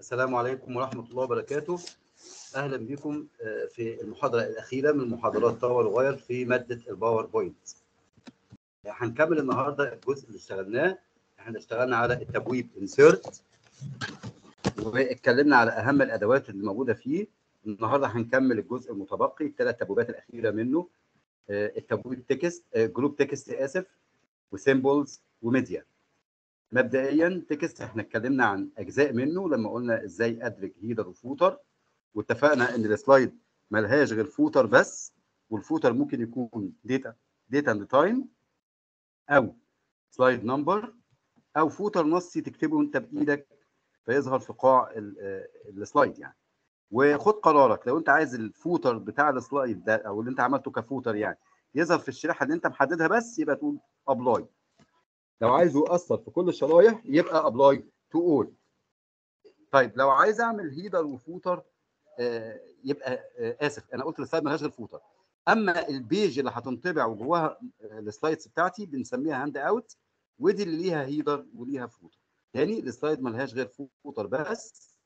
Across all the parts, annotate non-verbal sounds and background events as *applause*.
السلام عليكم ورحمة الله وبركاته. أهلا بكم في المحاضرة الأخيرة من محاضرات باور واير في مادة ال PowerPoint هنكمل النهاردة الجزء اللي اشتغلناه. إحنا اشتغلنا على التبويب Insert واتكلمنا على أهم الأدوات اللي موجودة فيه. النهاردة هنكمل الجزء المتبقي الثلاث تبويبات الأخيرة منه. التبويب text group text آسف و symbols و media. مبدئيا text إحنا اتكلمنا عن أجزاء منه لما قلنا إزاي ادرج header و footer واتفقنا إن ال slide ملهاش غير footer بس وال footer ممكن يكون date date and time أو slide number أو footer نصي تكتبه أنت بإيدك فيظهر في قاع ال slide يعني. وخد قرارك لو أنت عايز ال footer بتاع ال slide ده أو اللي أنت عملته ك footer يعني يظهر في الشريحة اللي أنت محددها بس يبقى تقول apply لو عايزه يأثر في كل الشرايح يبقى apply to all طيب لو عايز أعمل header و footer آه يبقى آه آسف أنا قلت ال slide ملهاش غير footer أما ال page اللي هتنطبع وجواها ال slides بتاعتي بنسميها handout ودي اللي ليها header وليها footer تاني ال slide ملهاش غير footer بس.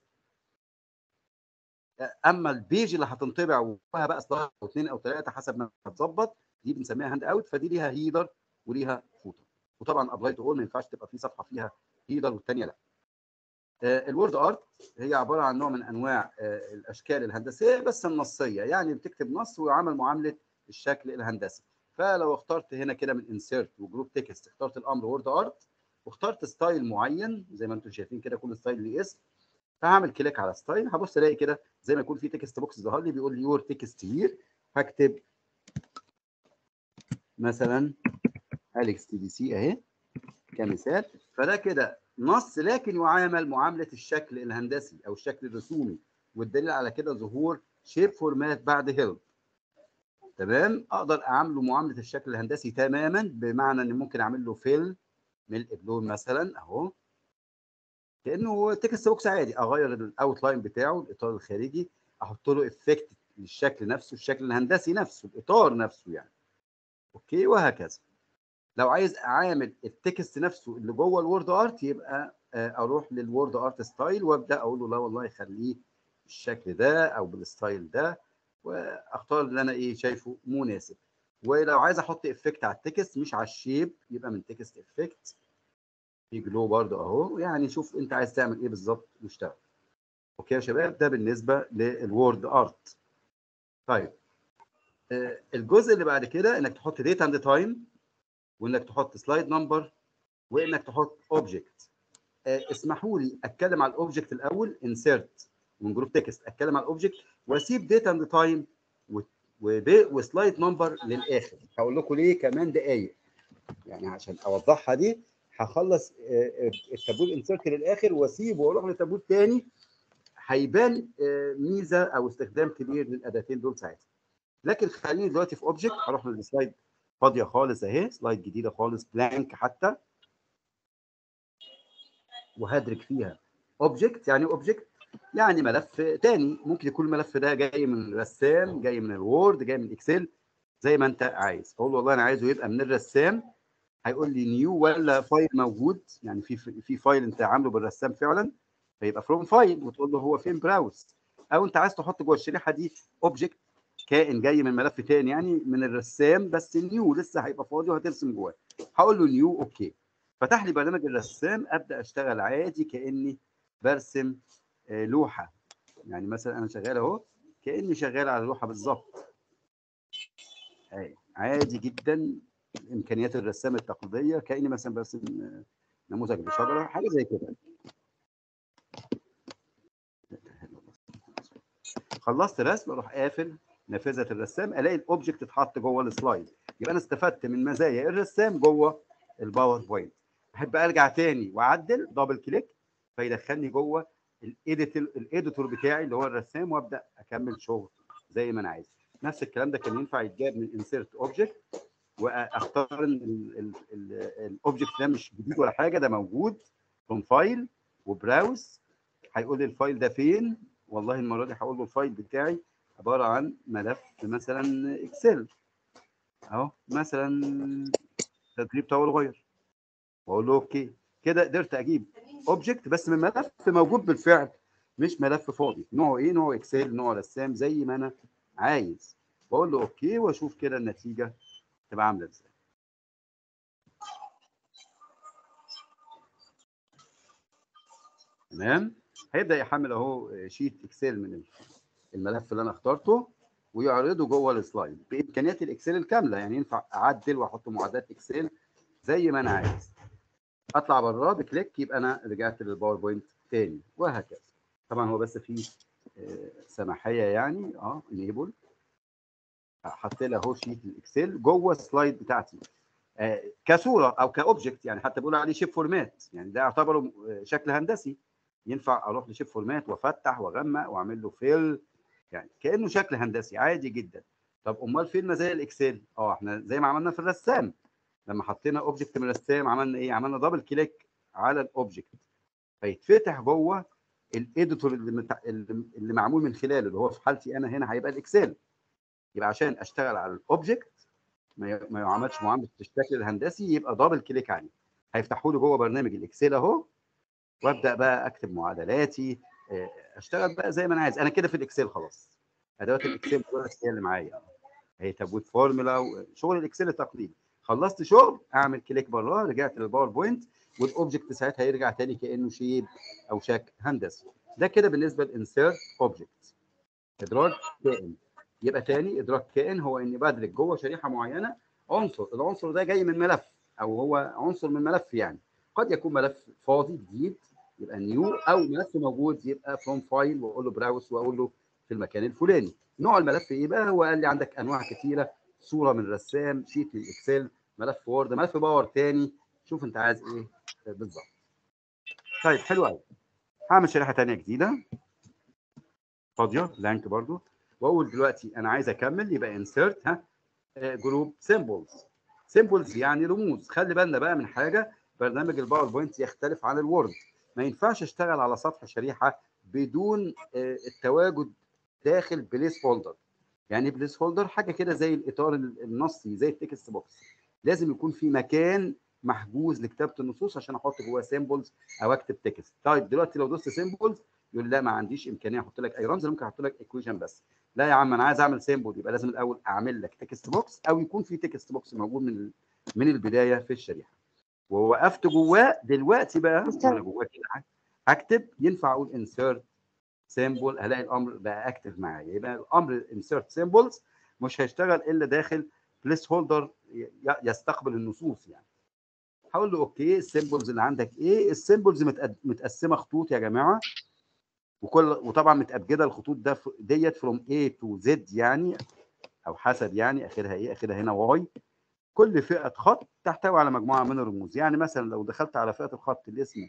أما ال page اللي هتنطبع وجواها بقى slide أو اثنين أو ثلاثة حسب ما هتظبط دي بنسميها handout فدي ليها header وليها footer وطبعا apply to all ما ينفعش تبقى في صفحة فيها header والثانيه لا. ال WordArt هي عبارة عن نوع من أنواع الأشكال الهندسية بس النصية يعني بتكتب نص ويعمل معاملة الشكل الهندسي فلو اخترت هنا كده من Insert و group text اخترت الأمر WordArt واخترت style معين زي ما أنتم شايفين كده كل style ليه اسم فهعمل click على style هبص الاقي كده زي ما يكون في text box ظهر لي بيقول لي your text here هكتب مثلا Alex TDC اهي كمثال. فده كده نص لكن يعامل معاملة الشكل الهندسي أو الشكل الرسومي والدليل على كده ظهور Shape Format بعد Help تمام؟ أقدر أعامله معاملة الشكل الهندسي تماما بمعنى ان ممكن أعمل له fill ملء بلون مثلا أهو. كأنه text box عادي. أغير ال outline بتاعه الإطار الخارجي أحط له effect للشكل نفسه الشكل الهندسي نفسه الإطار نفسه يعني. okay؟ وهكذا. لو عايز أعامل ال text نفسه اللي جوه ال WordArt يبقى أروح لل WordArt style وأبدأ أقول له لا والله خليه بالشكل ده أو بال style ده وأختار اللي أنا إيه شايفه مناسب. ولو عايز أحط effect على ال text مش على ال shape يبقى من text effect في glow برضه أهو يعني شوف أنت عايز تعمل إيه بالظبط واشتغل. okay يا شباب؟ ده بالنسبة لل WordArt طيب الجزء اللي بعد كده إنك تحط date and time وإنك تحط slide number وإنك تحط object اسمحوا لي أتكلم على ال object الأول insert من group text أتكلم على ال object وأسيب date and time و slide number للآخر. هقول لكم ليه كمان دقايق. يعني عشان أوضحها دي هخلص التاب insert للآخر واسيبه وأروح لتاب تاني. هيبان ميزة أو استخدام كبير للأداتين دول ساعتها. لكن خليني دلوقتي في object هروح لل slide فاضية خالص أهي slide جديدة خالص blank حتى. وهدرج فيها. object يعني object يعني ملف تاني. ممكن يكون الملف ده جاي من الرسام جاي من ال Word جاي من ال Excel زي ما أنت عايز. أقول والله أنا عايزه يبقى من الرسام. هيقول لي new ولا file موجود؟ يعني في في file أنت عامله بالرسام فعلا فيبقى from file وتقول له هو فين browse أو أنت عايز تحط جوه الشريحة دي object كائن جاي من ملف تاني يعني من الرسام بس new لسه هيبقى فاضي وهترسم جواه. هقول له new okay. فتح لي برنامج الرسام أبدأ أشتغل عادي كأني برسم لوحة. يعني مثلا أنا شغال أهو كأني شغال على لوحة بالظبط. عادي جدا. إمكانيات الرسام التقليدية كأني مثلا برسم نموذج بشجره حاجة زي كده. خلصت رسم أروح قافل. نافذة الرسام ألاقي ال object اتحط جوه ال slide يبقى أنا استفدت من مزايا الرسام جوه ال PowerPoint أحب أرجع تاني وأعدل double click فيدخلني جوه ال editor بتاعي اللي هو الرسام وأبدأ أكمل شغل زي ما أنا عايز. نفس الكلام ده كان ينفع يتجاب من insert object وأختار ان ال object ده مش جديد ولا حاجة ده موجود from file و browse. هيقول لي ال file ده فين؟ والله المرة دي هقول له ال file بتاعي. عبارة عن ملف مثلا Excel أهو مثلا تدريب طاول غير واقول له okay. كده قدرت أجيب object بس من ملف موجود بالفعل مش ملف فاضي. نوعه إيه؟ نوعه Excel نوع رسام زي ما أنا عايز. واقول له okay وأشوف كده النتيجة تبقى عاملة إزاي. تمام؟ هيبدأ يحمل أهو sheet Excel من الملف اللي أنا اخترته ويعرضه جوه ال slide بامكانيات ال Excel الكاملة. يعني ينفع أعدل وأحط معادلات Excel زي ما أنا عايز. أطلع براه ب click يبقى أنا رجعت لل PowerPoint تاني وهكذا. طبعا هو بس في سماحية يعني آه انيبل حط لها اهو sheet ال Excel جوه ال slide بتاعتي. آه كصورة أو ك object يعني حتى بيقولوا عليه shape format يعني ده يعتبر شكل هندسي. ينفع أروح ل shape format وأفتح وأغمق وأعمل له fill يعني كأنه شكل هندسي عادي جدا. طب أمال فين مزايا ال Excel؟ آه إحنا زي ما عملنا في الرسام. لما حطينا object من الرسام عملنا إيه؟ عملنا double click على ال object فيتفتح جوه ال editor اللي, اللي معمول من خلاله اللي هو في حالتي أنا هنا هيبقى ال Excel. يبقى عشان أشتغل على ال object ما يعملش معامله الشكل الهندسي يبقى double click عليه. هيفتحه لي جوه برنامج ال Excel أهو. وأبدأ بقى أكتب معادلاتي. اشتغل بقى زي ما أنا عايز. أنا كده في ال Excel خلاص. أدوات ال Excel هي اللي معايا. هي تبويب فورمولا وشغل ال Excel التقليدي. خلصت شغل أعمل click براه رجعت لل PowerPoint وال object ساعتها يرجع تاني كأنه shape أو شكل هندسي ده كده بالنسبة لل insert object ادراج كائن. يبقى تاني ادراج كائن هو إني بدرج جوه شريحة معينة. عنصر. العنصر ده جاي من ملف أو هو عنصر من ملف يعني. قد يكون ملف فاضي جديد. يبقى new أو ملف موجود يبقى from file وأقول له browse وأقول له في المكان الفلاني. نوع الملف إيه بقى؟ هو قال لي عندك أنواع كثيره صورة من رسام sheet من Excel ملف Word ملف Power تاني. شوف أنت عايز إيه. بالظبط. طيب حلو قوي هعمل شريحة ثانية جديدة. فاضية blank برضو. وأقول دلوقتي أنا عايز أكمل يبقى insert ها group symbols symbols يعني رموز. خلي بالنا بقى من حاجة برنامج ال PowerPoint يختلف عن ال Word ما ينفعش اشتغل على سطح شريحة بدون التواجد داخل placeholder يعني placeholder حاجة كده زي الإطار النصي زي ال text box. لازم يكون في مكان محجوز لكتابة النصوص عشان أحط جواه symbols أو أكتب text طيب دلوقتي لو دوست symbols يقول لا ما عنديش إمكانية أحط لك أي رمز ممكن أحط لك equation بس. لا يا عم أنا عايز أعمل symbol يبقى لازم الأول أعمل لك text box أو يكون في text box موجود من من البداية في الشريحة. ووقفت جواه دلوقتي بقى أنا جواه كده هكتب ينفع أقول insert symbol هلاقي الأمر بقى active معايا. يبقى الأمر insert symbols مش هيشتغل إلا داخل placeholder يستقبل النصوص يعني. هقول له okay ال symbols اللي عندك إيه؟ ال symbols متقسمة خطوط يا جماعة. وكل وطبعا متأبجدة الخطوط ده ديت from A to Z يعني أو حسب يعني آخرها إيه؟ آخرها هنا Y. كل فئة خط تحتوي على مجموعة من الرموز. يعني مثلا لو دخلت على فئة الخط اللي اسمه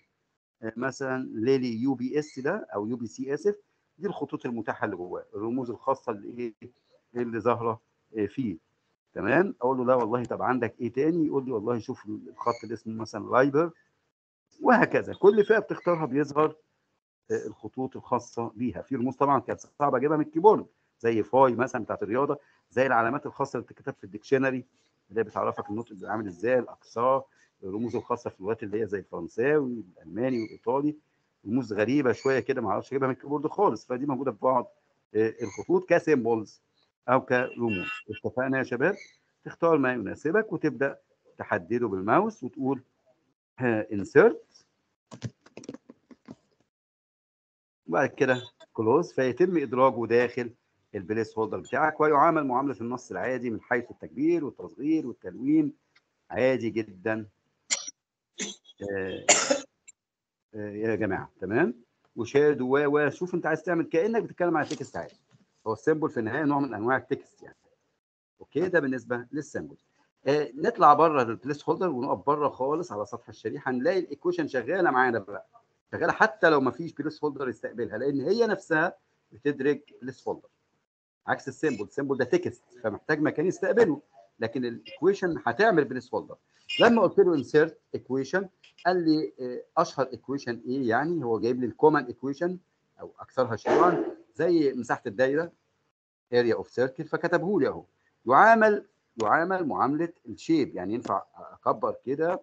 مثلا ليلي UPS ده أو UPC آسف دي الخطوط المتاحة اللي جواه الرموز الخاصة اللي إيه اللي ظاهرة فيه. تمام؟ أقول له لا والله طب عندك إيه تاني؟ يقول لي والله شوف الخط اللي اسمه مثلا لايبر وهكذا. كل فئة بتختارها بيظهر الخطوط الخاصة بيها. في رموز طبعا كانت صعبة أجيبها من الكيبورد زي phi مثلا بتاعت الرياضة زي العلامات الخاصة اللي بتتكتب في ال dictionary اللي بتعرفك النطق بيبقى عامل إزاي الأقصى الرموز الخاصة في اللغات اللي هي زي الفرنساوي والالماني والإيطالي. رموز غريبة شوية كده ما أعرفش أجيبها من الكيبورد خالص فدي موجودة في بعض الخطوط ك symbols أو كرموز. اتفقنا يا شباب؟ تختار ما يناسبك وتبدأ تحدده بالماوس وتقول insert وبعد كده close فيتم إدراجه داخل ال placeholder بتاعك ويعامل معاملة النص العادي من حيث التكبير والتصغير والتلوين. عادي جدا. آه آه يا جماعة تمام؟ و shadow وشوف أنت عايز تعمل كأنك بتتكلم على text عادي. هو ال symbol في النهاية نوع من أنواع ال text يعني. Okay؟ ده بالنسبة لل symbol آه نطلع بره ال placeholder ونقف بره خالص على سطح الشريحة هنلاقي ال equation شغالة معانا بقى. شغالة حتى لو ما فيش placeholder يستقبلها لأن هي نفسها بتدرج placeholder. عكس ال symbol. ال symbol ده text فمحتاج مكان يستقبله. لكن ال equation هتعمل placeholder لما قلت له insert equation قال لي أشهر equation إيه يعني؟ هو جايب لي ال common equation أو أكثرها شيوعا زي مساحة الدايرة area of circle فكتبه لي أهو. يعامل يعامل معاملة ال shape يعني ينفع أكبر كده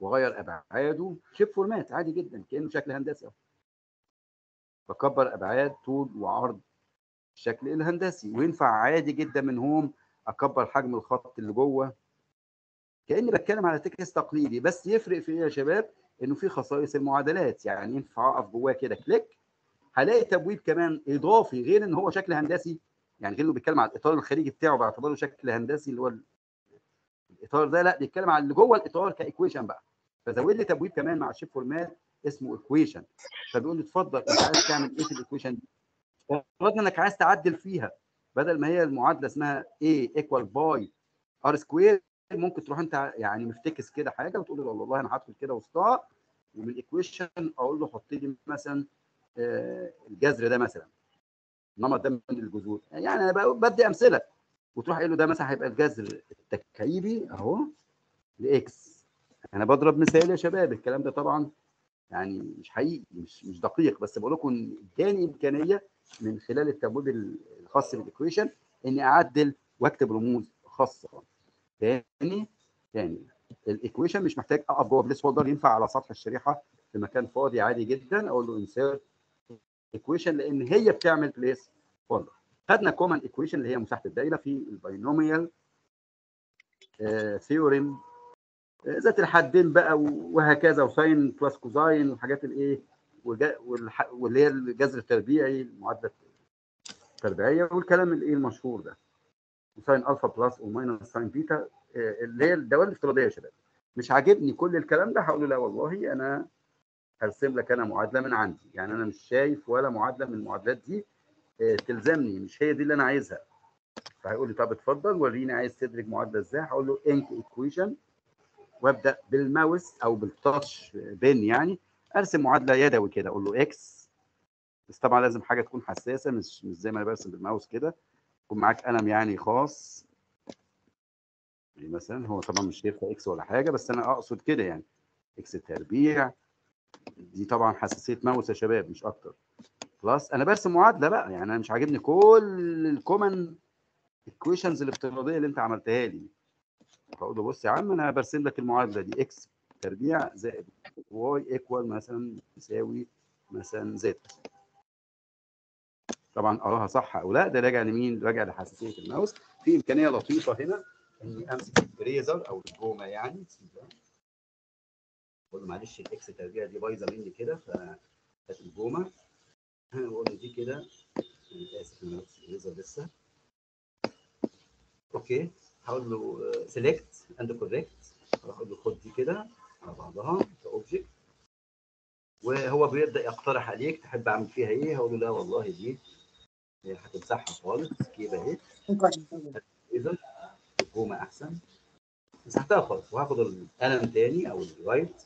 وأغير أبعاده؟ shape format عادي جدا كأنه شكل هندسي بكبر أبعاد طول وعرض الشكل الهندسي وينفع عادي جدا من home أكبر حجم الخط اللي جوه. كأني بتكلم على text تقليدي بس يفرق في إيه يا شباب؟ إنه في خصائص المعادلات يعني ينفع أقف جواه كده click هلاقي تبويب كمان إضافي غير إن هو شكل هندسي. يعني غير إنه بيتكلم على الإطار الخارجي بتاعه باعتباره شكل هندسي اللي هو الإطار ده لا بيتكلم على اللي جوه الإطار ك equation بقى. فزود لي تبويب كمان مع shape format اسمه equation. فبيقول لي اتفضل أنت عايز تعمل إيه في ال equation دي؟ فرضنا إنك عايز تعدل فيها بدل ما هي المعادلة اسمها A equal pi r square ممكن تروح أنت يعني مفتكس كده حاجة وتقول له والله أنا هدخل كده وسطها ومن ال equation أقول له حط لي مثلا آه، الجذر ده مثلا النمط ده من الجذور. يعني أنا بدي أمثلة. وتروح قايل له ده مثلا هيبقى الجذر التكعيبي أهو ل x أنا بضرب مثال يا شباب الكلام ده طبعا يعني مش حقيقي مش مش دقيق بس بقول لكم إن إداني إمكانية من خلال التبويب الخاص بال equation إني أعدل وأكتب رموز خاصة. تاني تاني ال equation مش محتاج أقف جوه placeholder ينفع على سطح الشريحة في مكان فاضي عادي جدا أقول له insert equation لأن هي بتعمل placeholder خدنا common equation اللي هي مساحة الدايره في ال binomial theorem ذات الحدين بقى وهكذا و sine plus cosine والحاجات الايه واللي هي الجذر التربيعي المعادله التربيعية والكلام الايه المشهور ده؟ و sine alpha plus و minus sine beta اللي هي الدوال الافتراضية يا شباب. مش عاجبني كل الكلام ده هقول له لا والله أنا هرسم لك أنا معادلة من عندي. يعني أنا مش شايف ولا معادلة من المعادلات دي تلزمني. مش هي دي اللي أنا عايزها. فهيقول لي طب اتفضل وريني عايز تدرج معادلة إزاي. هقول له ink equation وأبدأ بالماوس أو بال touch pen يعني ارسم معادله يدوي كده أقول له x بس طبعا لازم حاجة تكون حساسة مش مش زي ما أنا برسم بالماوس كده. يكون معاك قلم يعني خاص. يعني مثلا هو طبعا مش هيرفع x ولا حاجة بس أنا أقصد كده يعني. x تربيع. دي طبعا حساسية ماوس يا شباب مش أكتر. خلاص أنا برسم معادلة بقى يعني أنا مش عاجبني كل ال common equations الافتراضية اللي أنت عملتها لي فأقول له بص يا عم أنا برسم لك المعادلة دي. x تربيع زائد y equal مثلا يساوي مثلا z طبعا قراها صح أو لا؟ ده راجع لمين؟ راجع لحساسية الماوس. في إمكانية لطيفة هنا اني أمسك ال eraser أو الجومة يعني. أقول له معلش ال x تربيع دي بايظة مني كده فهات الجومة. *laughs* واقول له دي كده. أنا آسف أنا ال eraser لسه. Okay. هقول له select and correct هقول له خد دي كده. على بعضها ك object وهو بيبدأ يقترح عليك تحب أعمل فيها إيه؟ هقول له لا والله دي هتمسحها خالص كده اهي؟ اذا الجومه أحسن. مسحتها خالص وهاخد القلم تاني أو ال write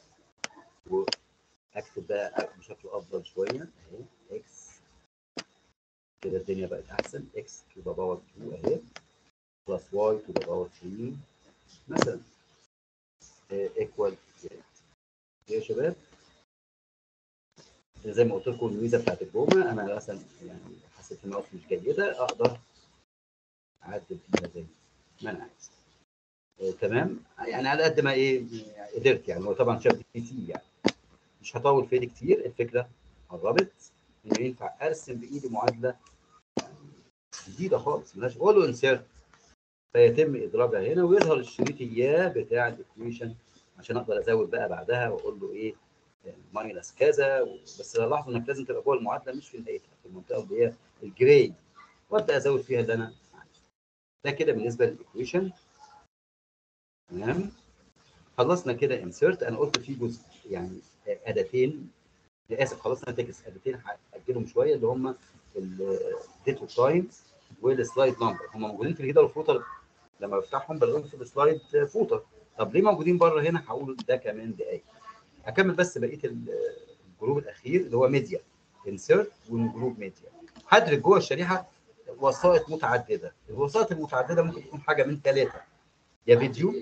وأكتب بقى بشكل أفضل شوية أهي X كده الدنيا بقت أحسن X to the power 2 أهي plus Y to the power 3 مثلا. equal يا شباب. زي ما قلت لكم الميزه بتاعت الجمعة أنا مثلا يعني حسيت الماوس مش جيده أقدر أعدل فيها زي ما أنا عايز. آه تمام؟ يعني على قد ما إيه قدرت يعني. هو طبعا شاف دي سي يعني. مش هطول في إيدي كتير. الفكرة قربت. ان ينفع أرسم بإيدي معادلة يعني جديدة خالص ملهاش. أقول له insert فيتم إدراجها هنا ويظهر الشريط اياه بتاع ال equation عشان أقدر أزود بقى بعدها وأقول له إيه minus كذا بس لاحظوا إنك لازم تبقى جوه المعادلة مش في نهايتها في المنطقة اللي هي ال gray وأبدأ أزود فيها اللي أنا عايزه. ده كده بالنسبة لل equation تمام؟ خلصنا كده insert أنا قلت في جزء يعني أداتين. اسف خلصنا text أداتين هأجلهم شوية اللي هم ال date time وال slide number هم موجودين في ال header وال footer لما بفتحهم بلاقيهم في ال slide footer طب ليه موجودين بره هنا؟ هقول ده كمان دقايق. هكمل بس بقية ال group الأخير اللي هو ميديا. insert وال group media. هدرج جوه الشريحة وسائط متعددة. الوسائط المتعددة ممكن تكون حاجة من ثلاثة يا فيديو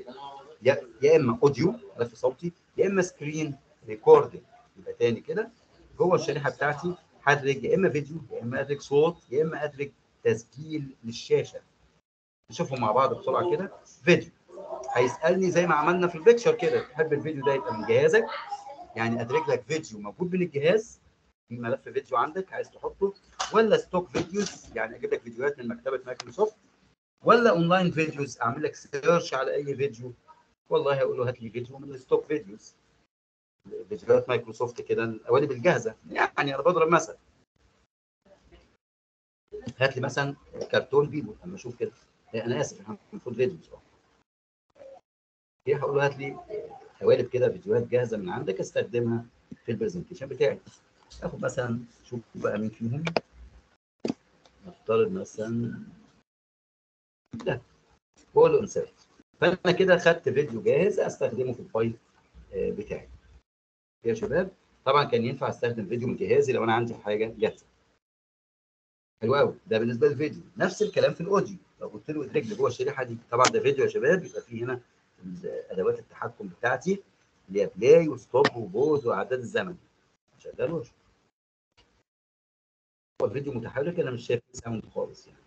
يا يا إما audio ملف صوتي يا إما screen recording يبقى تاني كده. جوه الشريحة بتاعتي هدرج يا إما فيديو يا إما ادرج صوت يا إما ادرج تسجيل للشاشة. نشوفهم مع بعض بسرعة كده. فيديو. هيسألني زي ما عملنا في ال picture كده تحب الفيديو ده يبقى من جهازك؟ يعني ادرج لك فيديو موجود من الجهاز في ملف فيديو عندك عايز تحطه ولا stock videos يعني أجيب لك فيديوهات من مكتبة مايكروسوفت ولا online videos أعمل لك search على أي فيديو؟ والله أقول له هات لي فيديو من ال stock videos فيديوهات مايكروسوفت كده القوالب الجاهزة. يعني أنا بضرب مثل هات لي مثلا cartoon video أما أشوف كده. أنا آسف المفروض videos إيه هقول له هات لي قوالب كده فيديوهات جاهزة من عندك استخدمها في ال presentation بتاعي. آخد مثلا شوف بقى مين فيهم. نفترض مثلا ده. واقول له insert فأنا كده خدت فيديو جاهز أستخدمه في ال file بتاعي. يا شباب طبعا كان ينفع أستخدم فيديو من جهازي لو أنا عندي حاجة جاهزة. حلو قوي ده بالنسبة للفيديو. نفس الكلام في ال audio. لو قلت له ادرج لي جوه الشريحة دي طبعا ده فيديو يا شباب يبقى فيه هنا ادوات التحكم بتاعتي اللي هي play و stop و pause وأعداد الزمن. شغال هو الفيديو متحرك أنا مش شايف sound خالص يعني.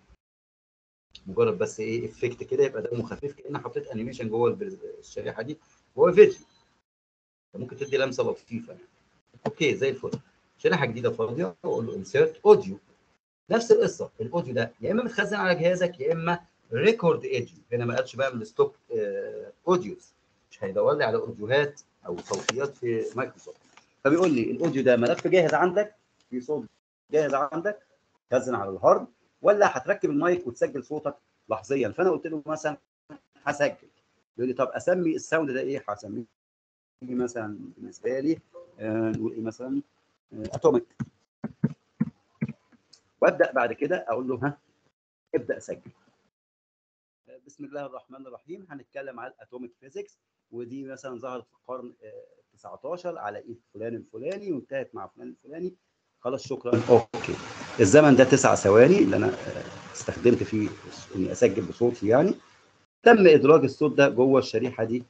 مجرد بس إيه effect كده يبقى دمه خفيف كان حطيت animation جوه الشريحة دي جوه فيديو ممكن تدي لمسة لطيفة يعني. أوكي زي الفل. شريحة جديدة فاضية واقول له insert audio نفس القصة ال audio ده يا إما متخزن على جهازك يا إما record audio هنا ما قالش بقى من ال stock audios مش هيدور لي على audio هات أو صوتيات في مايكروسوفت فبيقول لي ال audio ده ملف جاهز عندك؟ في صوت جاهز عندك؟ خزن على ال hard؟ ولا هتركب المايك وتسجل صوتك لحظيا؟ فأنا قلت له مثلا هسجل. يقول لي طب أسمي ال sound ده إيه؟ هسميه مثلا بالنسبة لي آه نقول إيه مثلا؟ آه atomic وأبدأ بعد كده أقول له ها ابدأ سجل. بسم الله الرحمن الرحيم. هنتكلم على ال atomic physics ودي مثلا ظهرت في القرن 19 على ايد فلان الفلاني وانتهت مع فلان الفلاني. خلاص شكرا. أوكي. الزمن ده تسع ثواني اللي أنا استخدمت فيه إني أسجل بصوتي يعني. تم إدراج الصوت ده جوه الشريحة دي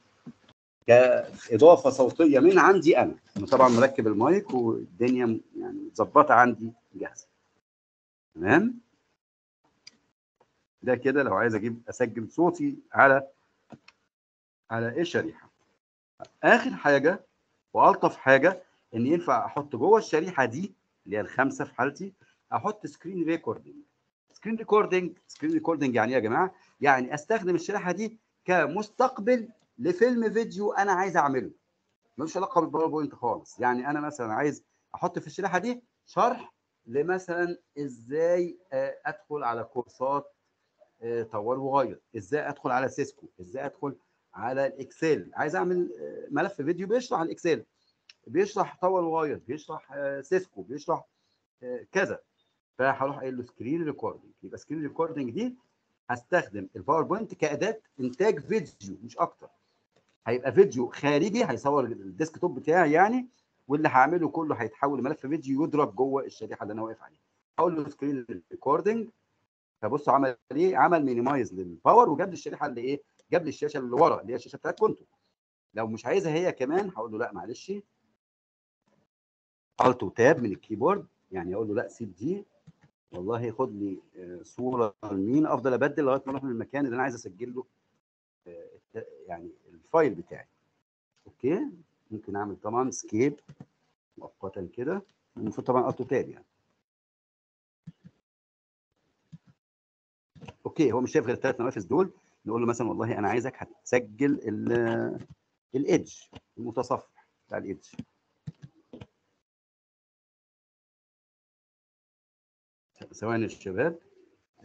كإضافة صوتية من عندي أنا. أنا طبعا مركب المايك والدنيا يعني مظبطه عندي جاهزة. تمام؟ ده كده لو عايز أجيب أسجل صوتي على على إيه شريحه آخر حاجة وألطف حاجة إن ينفع أحط جوه الشريحة دي اللي هي الخمسه في حالتي أحط screen recording screen recording screen recording يعني إيه يا جماعة؟ يعني أستخدم الشريحة دي كمستقبل لفيلم فيديو أنا عايز أعمله. ملوش علاقة بالباوربوينت خالص. يعني أنا مثلا عايز أحط في الشريحة دي شرح لمثلا إزاي أدخل على كورسات طور وغير. إزاي أدخل على سيسكو؟ إزاي أدخل على الإكسل؟ عايز أعمل ملف فيديو بيشرح الإكسل. بيشرح طور وغير بيشرح سيسكو بيشرح كذا. فهروح قايل له screen recording يبقى screen recording دي هستخدم الباوربوينت كأداة إنتاج فيديو مش أكتر. هيبقى فيديو خارجي هيصور ال desktop بتاعي يعني واللي هعمله كله هيتحول لملف فيديو يضرب جوه الشريحة اللي أنا واقف عليها. هقول له screen recording فبص عمل إيه؟ عمل minimize للباور وجاب لي الشريحه اللي إيه؟ جاب لي الشاشه اللي ورا اللي هي الشاشة بتاعت كنتو. لو مش عايزها هي كمان هقول له لا معلش. Alt و Tab من ال keyboard. يعني أقول له لا سيب دي. والله خد لي صورة لمين؟ أفضل أبدل لغاية ما أروح للمكان اللي أنا عايز اسجل له يعني ال file بتاعي. okay؟ ممكن أعمل طبعا skip مؤقتا كده. المفروض طبعا Alt Tab يعني. okay هو مش شايف غير الثلاث نوافذ دول. نقول له مثلا والله أنا عايزك هتسجل ال Edge المتصفح بتاع ال Edge ثواني الشباب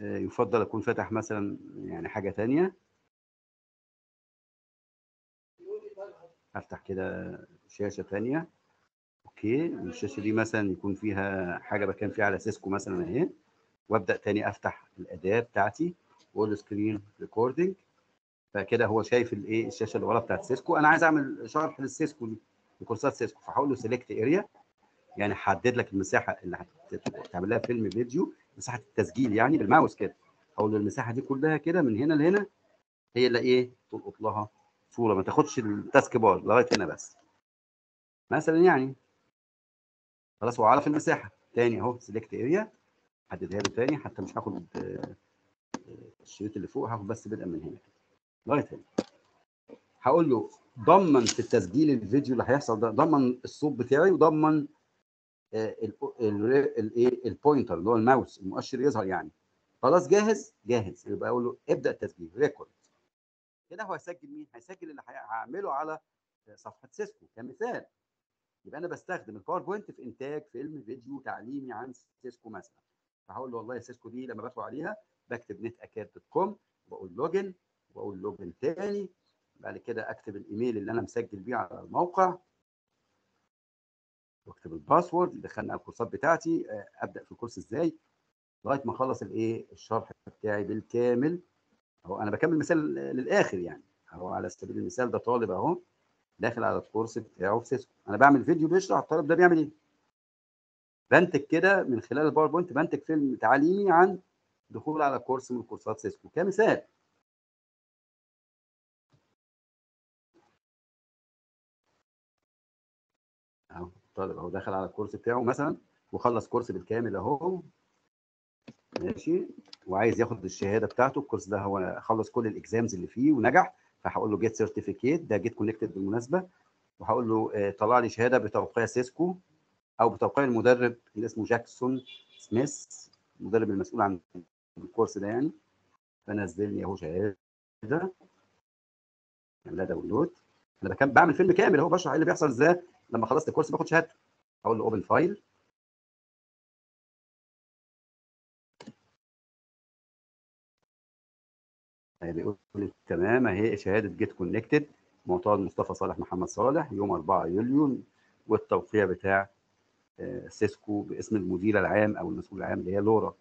يفضل أكون فاتح مثلا يعني حاجة ثانية أفتح كده شاشة ثانية okay الشاشة دي مثلا يكون فيها حاجة بكان فيها على Cisco مثلا أهي. وابدأ تاني أفتح الأداة بتاعتي واقول له screen recording فكده هو شايف الايه الشاشة اللي ورا بتاعت Cisco. أنا عايز أعمل شرح لل Cisco دي ل courses Cisco. فهقول له select area يعني هحدد لك المساحة اللي هتعمل لها فيلم فيديو مساحة التسجيل يعني بالماوس كده. أقول له المساحة دي كلها كده من هنا لهنا. هي اللي إيه تلقط لها صورة ما تاخدش ال taskbar لغاية هنا بس. مثلا يعني. خلاص هو عرف المساحة. تاني أهو select area حددها له تاني حتى مش هاخد الشريط اللي فوق هاخد بس بدءا من هنا. لغاية هنا. هقول له ضمن في التسجيل الفيديو اللي هيحصل ده ضمن الصوت بتاعي وضمن الايه ال pointer اللي هو الماوس المؤشر يظهر يعني. خلاص جاهز؟ جاهز. يبقى أقول له ابدأ تسجيل record كده هو هيسجل مين؟ هيسجل اللي هعمله على صفحة Cisco كمثال. يبقى أنا بستخدم ال PowerPoint في إنتاج فيلم فيديو تعليمي عن Cisco مثلا. فهقول له والله Cisco دي لما بدخل عليها بكتب netacad dot com واقول login وأقول login تاني. بعد كده أكتب الإيميل اللي أنا مسجل بيه على الموقع. وأكتب ال password يدخلني على الكورسات بتاعتي. أبدأ في ال course إزاي؟ لغاية ما أخلص الايه الشرح بتاعي بالكامل. أهو أنا بكمل مثال للآخر يعني. أهو على سبيل المثال ده طالب أهو داخل على ال course بتاعه في Cisco أنا بعمل فيديو بيشرح الطالب ده بيعمل إيه؟ بنتج كده من خلال ال PowerPoint بنتج فيلم تعليمي عن دخول على course من courses Cisco. كمثال. أهو الطالب أهو دخل على ال course بتاعه مثلا وخلص course بالكامل أهو. ماشي. وعايز ياخد الشهادة بتاعته. ال course ده هو خلص كل ال exams اللي فيه ونجح. فهقول له get certificate ده Get Connected بالمناسبة. وهقول له طلع لي شهادة بتوقيع Cisco. أو بتوقيع المدرب اللي اسمه جاكسون سميث المدرب المسؤول عن ال course ده يعني. فنزل لي أهو شهادة. لا download. أنا بكمل بعمل فيلم كامل أهو بشرح إيه اللي بيحصل إزاي. لما خلصت ال course باخد شهادته. أقول له open file بيقول لي تمام أهي شهادة Get Connected معتاد مصطفى صالح محمد صالح يوم 4 يوليو والتوقيع بتاع Cisco باسم المدير العام أو المسؤول العام اللي هي لورا.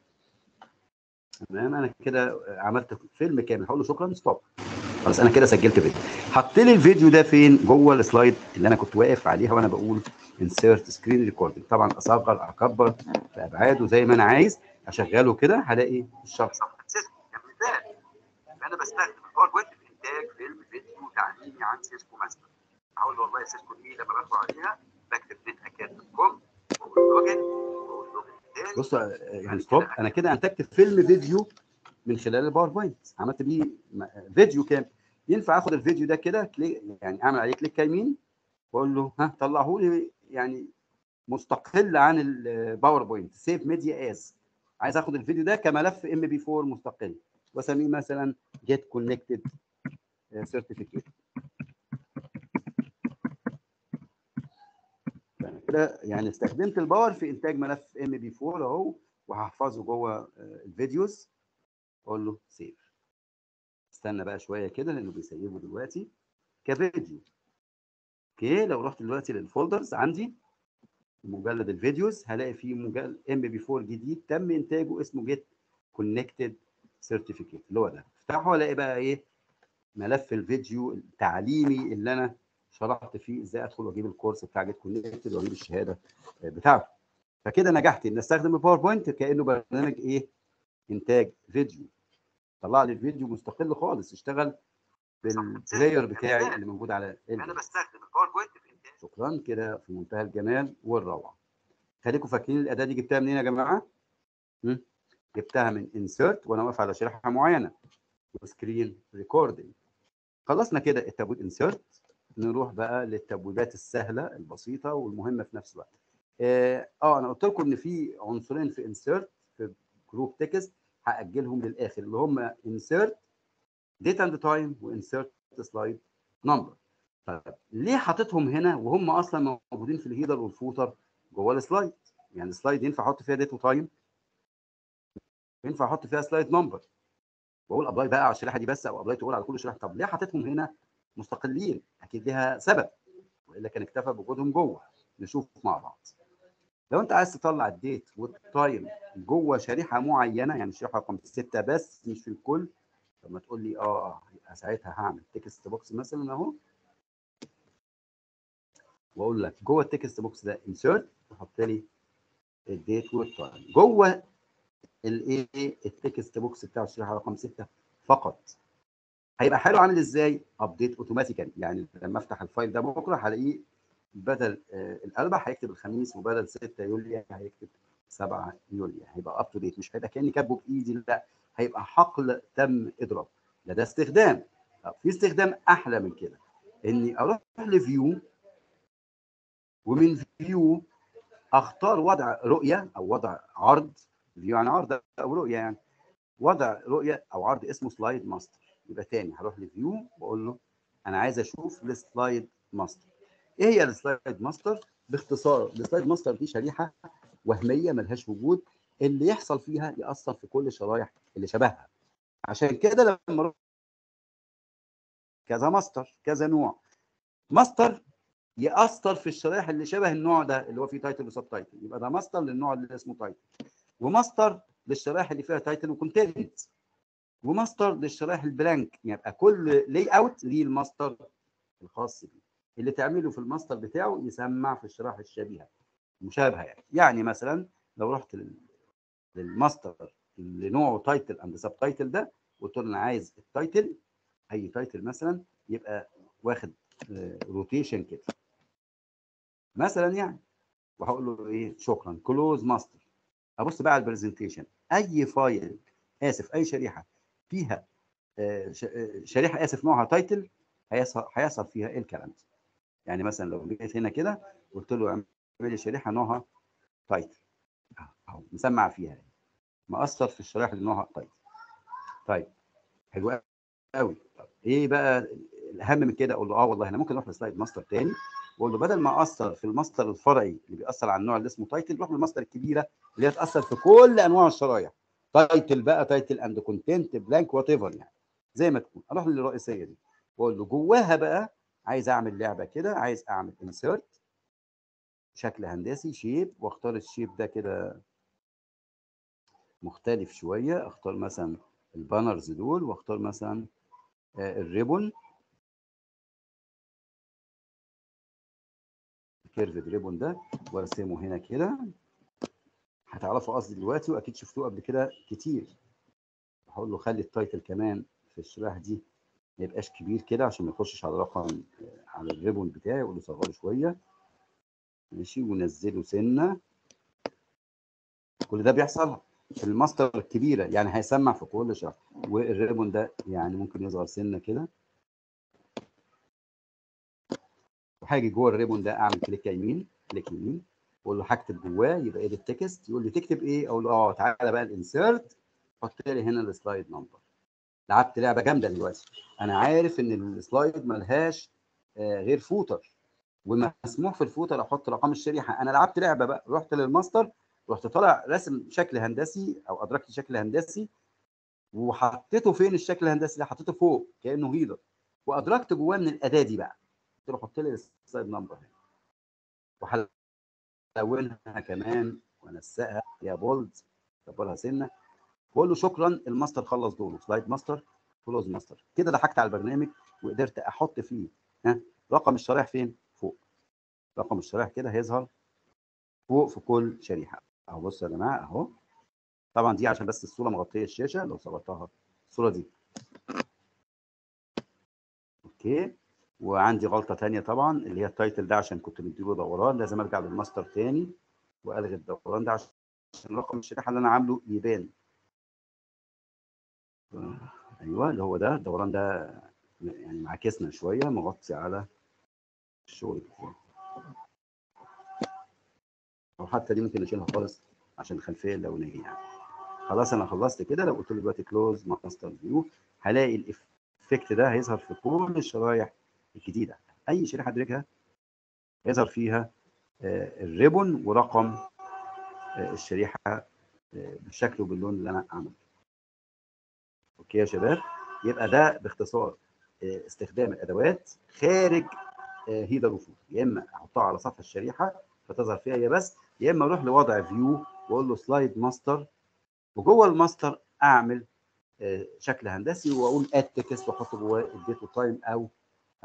تمام؟ أنا كده عملت فيلم كامل. هقول له شكرا stop خلاص أنا كده سجلت فيديو. حط لي الفيديو ده فين؟ جوه ال slide اللي أنا كنت واقف عليها وأنا بقول insert screen recording طبعا أصغر أكبر في أبعاده زي ما أنا عايز. أشغله كده هلاقي كمثال أنا بستخدم ال PowerPoint في إنتاج فيلم فيديو تعليمي عن Cisco مثلا. أقول له والله Cisco دي لما بدخل عليها بكتب net dot com بص يعني stop أنا كده أنتجت فيلم فيديو من خلال ال PowerPoint عملت بيه فيديو كامل. ينفع آخد الفيديو ده كده؟ يعني أعمل عليه click يمين وأقول له ها طلعه لي يعني مستقل عن ال PowerPoint save media as عايز آخد الفيديو ده كملف MP 4 مستقل. وأسميه مثلا Get Connected certificate كده يعني استخدمت ال Power في إنتاج ملف MP 4 أهو وهحفظه جوه ال videos. أقول له save استنى بقى شوية كده لأنه بيسيبه دلوقتي. كفيديو. okay لو رحت دلوقتي لل folders عندي مجلد ال videos هلاقي فيه مجلد MP 4 جديد تم إنتاجه اسمه Get Connected certificate اللي هو ده. افتحه الاقي بقى إيه؟ ملف الفيديو التعليمي اللي أنا شرحت فيه إزاي أدخل وأجيب ال course بتاع Get Connected وأجيب الشهادة بتاعته. فكده نجحت إن أستخدم ال PowerPoint كأنه برنامج إيه؟ إنتاج فيديو. طلع لي الفيديو مستقل خالص اشتغل بال player بتاعي اللي موجود على أنا بستخدم ال PowerPoint في إنتاج. شكرا كده في منتهى الجمال والروعة. خليكم فاكرين الأداة دي جبتها منين يا جماعة؟ م? جبتها من insert وأنا واقف على شريحة معينة. و screen recording خلصنا كده التابوت insert نروح بقى للتبويبات السهلة البسيطة والمهمة في نفس الوقت. آه, آه أنا قلت لكم إن في عنصرين في insert في group text هأجلهم للآخر اللي هم insert date and time و insert slide number طيب ليه حاططهم هنا وهم أصلا موجودين في ال header وال footer جوه ال slide يعني ال slide ينفع أحط فيها date و time ينفع أحط فيها slide number واقول apply بقى على الشريحة دي بس أو apply تقول على كل شريحة. طب ليه حاططهم هنا مستقلين أكيد ليها سبب وإلا كان اكتفى بوجودهم جوه. نشوف مع بعض. لو أنت عايز تطلع ال date وال time جوه شريحة معينة يعني شريحة رقم 6 بس مش في الكل طب ما تقول لي آه آه يبقى ساعتها هعمل text box مثلا أهو. وأقول لك جوه ال text box ده insert وحط لي ال date وال time. جوه الايه ال text box بتاع الشريحة رقم 6 فقط. هيبقى حلو عامل إزاي؟ update automatically يعني لما افتح ال file ده بكرة هلاقيه بدل آه الاربع هيكتب الخميس وبدل 6 يوليو هيكتب 7 يوليو. هيبقى up to date مش هيبقى كأني كاتبه بإيدي لا هيبقى حقل تم اضراب لا ده استخدام. طب في استخدام أحلى من كده. إني أروح ل view ومن view أختار وضع رؤية أو وضع عرض. view يعني عرض أو رؤية يعني. وضع رؤية أو عرض اسمه slide master يبقى تاني هروح ل view واقول له أنا عايز أشوف ال slide master. إيه هي ال slide master؟ باختصار ال slide master دي شريحة وهمية ملهاش وجود اللي يحصل فيها يأثر في كل الشرايح اللي شبهها. عشان كده لما كذا ماستر كذا نوع. ماستر يأثر في الشرايح اللي شبه النوع ده اللي هو فيه title و sub title يبقى ده ماستر للنوع اللي اسمه title و master للشرايح اللي فيها title و content و master للشرايح ال blank. يبقى كل layout ليه الماستر الخاص بيه. اللي تعمله في الماستر بتاعه يسمع في الشرايح الشبيهة مشابهة يعني. يعني مثلا لو رحت للماستر اللي نوعه title and sub title ده قلت له أنا عايز ال title أي title مثلا يبقى واخد rotation كده. مثلا يعني. وهقول له إيه شكرا close master أبص بقى على ال presentation أي file آسف أي شريحة فيها شريحة آسف نوعها title هيحصل فيها إيه الكلام ده؟ يعني مثلا لو جيت هنا كده قلت له اعمل لي شريحة نوعها title أهو مسمع فيها مأثر في الشرائح اللي نوعها title طيب حلو قوي طب إيه بقى الأهم من كده؟ أقول له آه والله أنا ممكن أروح ل slide master تاني. واقول له بدل ما اثر في الماستر الفرعي اللي بيأثر على النوع اللي اسمه title روح للماستر الكبيرة اللي هي تأثر في كل أنواع الشرايح. title بقى title and content blank whatever يعني. زي ما تكون. أروح للرئيسية دي. واقول له جواها بقى عايز أعمل لعبة كده عايز أعمل insert شكل هندسي shape واختار ال shape ده كده مختلف شوية. اختار مثلا ال banners دول واختار مثلا ال ribbon. ال curved ribbon ده وارسمه هنا كده. هتعرفوا قصدي دلوقتي وأكيد شفتوه قبل كده كتير. هقول له خلي ال title كمان في الشريحه دي ما يبقاش كبير كده عشان ما يخشش على رقم على ال ribbon بتاعي أقول له صغره شوية. ماشي ونزله سنة. كل ده بيحصل في الماستر الكبيرة يعني هيسمع في كل شريحة. وال ribbon ده يعني ممكن يصغر سنة كده. وهاجي جوه ال ribbon ده أعمل click يمين click يمين. واقول له هكتب جواه يبقى إيه ال text يقول لي تكتب إيه؟ أقول له آه تعالى بقى ال insert حط لي هنا ال slide number لعبت لعبة جامدة دلوقتي. أنا عارف إن ال slide ملهاش آه غير footer ومسموح في ال footer أحط رقم الشريحة. أنا لعبت لعبة بقى رحت للماستر رحت طالع راسم شكل هندسي أو أدرجت شكل هندسي وحطيته فين الشكل الهندسي ده؟ حطيته فوق كأنه header وأدرجت جواه من الأداة دي بقى. قلت له حط لي ال slide number هنا. وهلونها كمان وانسقها يا bold كبرها سنة. واقول له شكرا الماستر خلص دوره. slide master close master. كده ضحكت على البرنامج وقدرت أحط فيه ها؟ رقم الشرائح فين؟ فوق. رقم الشرائح كده هيظهر فوق في كل شريحة. أهو بصوا يا جماعة أهو. طبعا دي عشان بس الصورة مغطية الشاشة لو صورتها. الصورة دي. okay. وعندي غلطة ثانية طبعا اللي هي ال title ده عشان كنت مديله دوران لازم أرجع للماستر تاني وألغي الدوران ده عشان رقم الشريحة اللي أنا عامله يبان. أيوه اللي هو ده الدوران ده يعني معاكسنا شوية مغطي على الشغل. بتاعي أو حتى دي ممكن نشيلها خالص عشان الخلفية اللونيه يعني. خلاص أنا خلصت كده. لو قلت له دلوقتي close master view هلاقي ال effect ده هيظهر في كل الشرايح الجديده أي شريحة ادرجها يظهر فيها ال ribbon ورقم الشريحة بالشكل وباللون اللي أنا عملته okay يا شباب؟ يبقى ده باختصار استخدام الأدوات خارج header و footer يا إما أحطها على سطح الشريحة فتظهر فيها هي بس يا إما أروح لوضع view وأقول له slide master وجوه الماستر أعمل شكل هندسي وأقول add text واحط جواه ال date time أو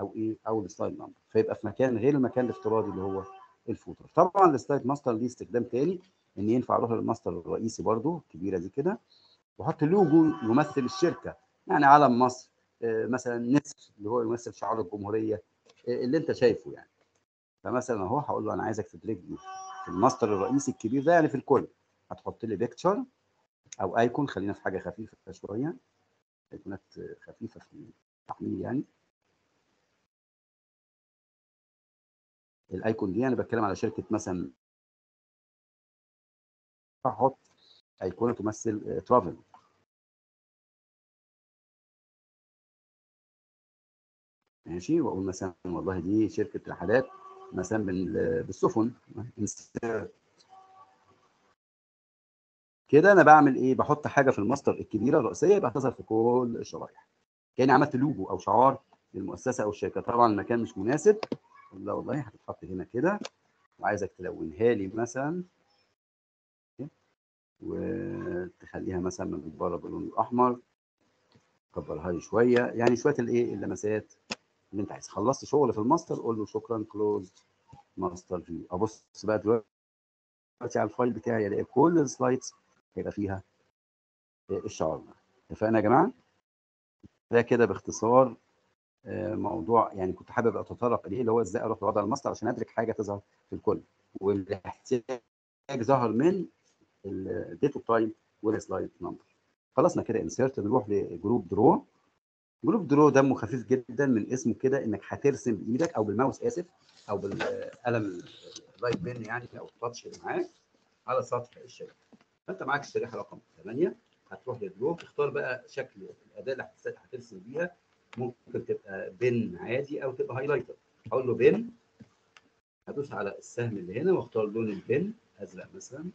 أو إيه؟ أو ال slide number فيبقى في مكان غير المكان الافتراضي اللي هو ال footer طبعا ال slide master ليه استخدام تاني إن ينفع أروح للماستر الرئيسي برده الكبيره دي كده وأحط لوجو يمثل الشركة. يعني علم مصر مثلا نسر اللي هو يمثل شعار الجمهورية اللي أنت شايفه يعني. فمثلا أهو هقول له أنا عايزك تدرج لي في الماستر الرئيسي الكبير ده يعني في الكل هتحط لي picture أو icon خلينا في حاجة خفيفة شوية. ايقونات خفيفة في التحميل يعني. ال icon دي أنا بتكلم على شركة مثلا أحط أيقونة تمثل travel ماشي؟ وأقول مثلا والله دي شركة رحلات مثلا بال- بالسفن. كده أنا بعمل إيه؟ بحط حاجة في الماستر الكبيرة الرئيسية يبقى تظهر في كل الشرايح. كأني عملت لوجو أو شعار للمؤسسة أو الشركة. طبعا المكان مش مناسب لا والله هتتحط هنا كده. وعايزك تلونها لي مثلا. وتخليها مثلا من بره باللون الأحمر. كبرها لي شوية. يعني شوية الإيه اللمسات اللي أنت عايز خلصت شغل في الماستر قول له شكرا close master view أبص بقى دلوقتي على ال file بتاعي ألاقي كل ال slides هيبقى فيها الشعار اتفقنا يا جماعة؟ ده كده باختصار موضوع يعني كنت حابب أتطرق إليه اللي هو إزاي أروح لوضع الماستر عشان أدرج حاجة تظهر في الكل. والاحتياج ظهر من ال date time وال slide number خلصنا كده insert نروح ل group draw group draw دمه خفيف جدا من اسمه كده إنك هترسم بإيدك أو بالماوس آسف أو بالقلم ال light pen يعني أو ال touch اللي معاك على سطح الشريحة. فأنت معاك الشريحة رقم 8 هتروح لل draw تختار بقى شكل الأداة اللي هترسم بيها ممكن تبقى pen عادي أو تبقى highlighter أقول له pen هدوس على السهم اللي هنا واختار لون ال pen أزرق مثلا.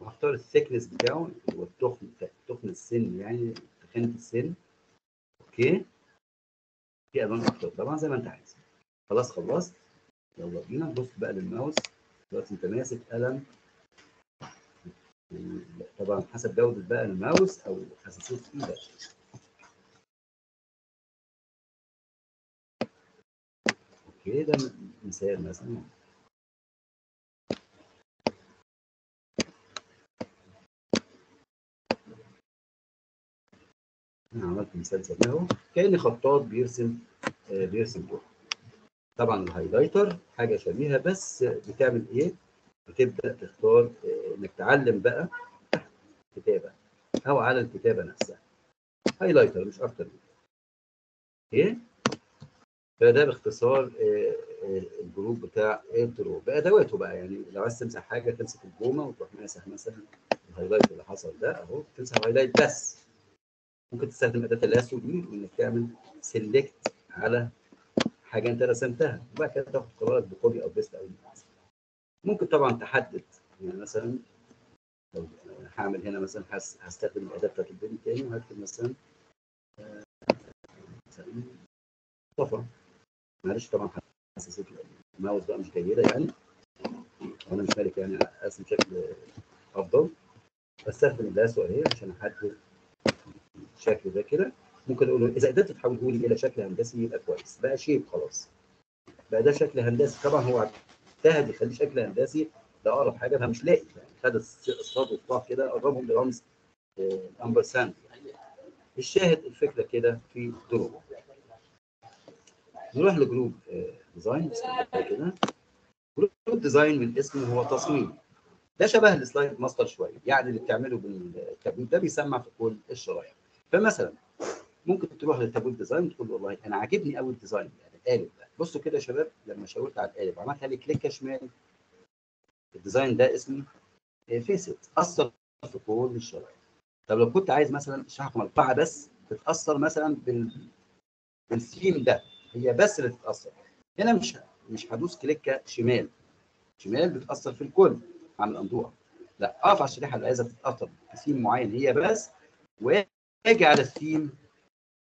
وهختار ال thickness بتاعه اللي هو التخن تخن السن يعني تخانه السن. okay. في ألوان أكتر. طبعا زي ما أنت عايز. خلاص خلصت. يلا بينا. نبص بقى للماوس. دلوقتي أنت ماسك قلم. طبعا حسب جودة بقى الماوس أو حساسيه إيدك. okay ده مثال مثلا. أنا عملت مثال زي أهو. كأني خطاط بيرسم آه، بيرسم لوحه طبعا ال highlighter حاجة شبيهة بس بتعمل إيه؟ بتبدأ تختار آه، إنك تعلم بقى كتابه أو على الكتابة نفسها. highlighter مش أكتر من كده. إيه؟ فده باختصار آه، آه، ال group بتاع ال draw بأدواته بقى يعني لو عايز تمسح حاجة تمسك الجومة وتروح ماسح مثلا ال highlight اللي حصل ده أهو تمسح highlight بس. ممكن تستخدم أداة ال lasso دي وانك تعمل select على حاجة أنت رسمتها وبعد كده تاخد قرارك ب copy أو paste أو ممكن طبعا تحدد يعني مثلا لو هعمل هنا مثلا هس- هستخدم الأداة بتاعت ال pen تاني وهكتب مثلا آه، مصطفى معلش طبعا حساسيه الماوس بقى مش جيدة يعني. وأنا مش مالك يعني ارسم بشكل أفضل. بستخدم اللاسو اهي عشان أحدد الشكل ده كده. ممكن أقول إذا قدرت تحوله لي إلى شكل هندسي يبقى كويس. بقى شيب خلاص. بقى ده شكل هندسي. طبعا هو اجتهد يخليه شكل هندسي. ده أقرب حاجة فمش لاقي. يعني خد الص- الصاد والطاء كده قربهم برمز آه، ال ampersand الشاهد الفكرة كده في draw. نروح ل group آه، design كده group design من اسمه هو تصميم. ده شبه ال slide master شوية يعني اللي بتعمله بال tab. ده بيسمع في كل الشرايح. فمثلا ممكن تروح لل tab design تقول له والله أنا عاجبني قوي ال design يعني القالب ده. بصوا كده يا شباب لما شاورت على القالب عملت عليه كليكه شمال. ال design ده اسمه facet أثر في كل الشرايح. طب لو كنت عايز مثلا الشريحه رقم اربعه بس تتأثر مثلا بال بالثيم ده. هي بس اللي تتاثر هنا مش مش هدوس كليكة شمال. شمال بتأثر في الكل عن الانبوبه لا أقف على الشريحة اللي عايزة تتأثر بثيم معين هي بس واجي على الثيم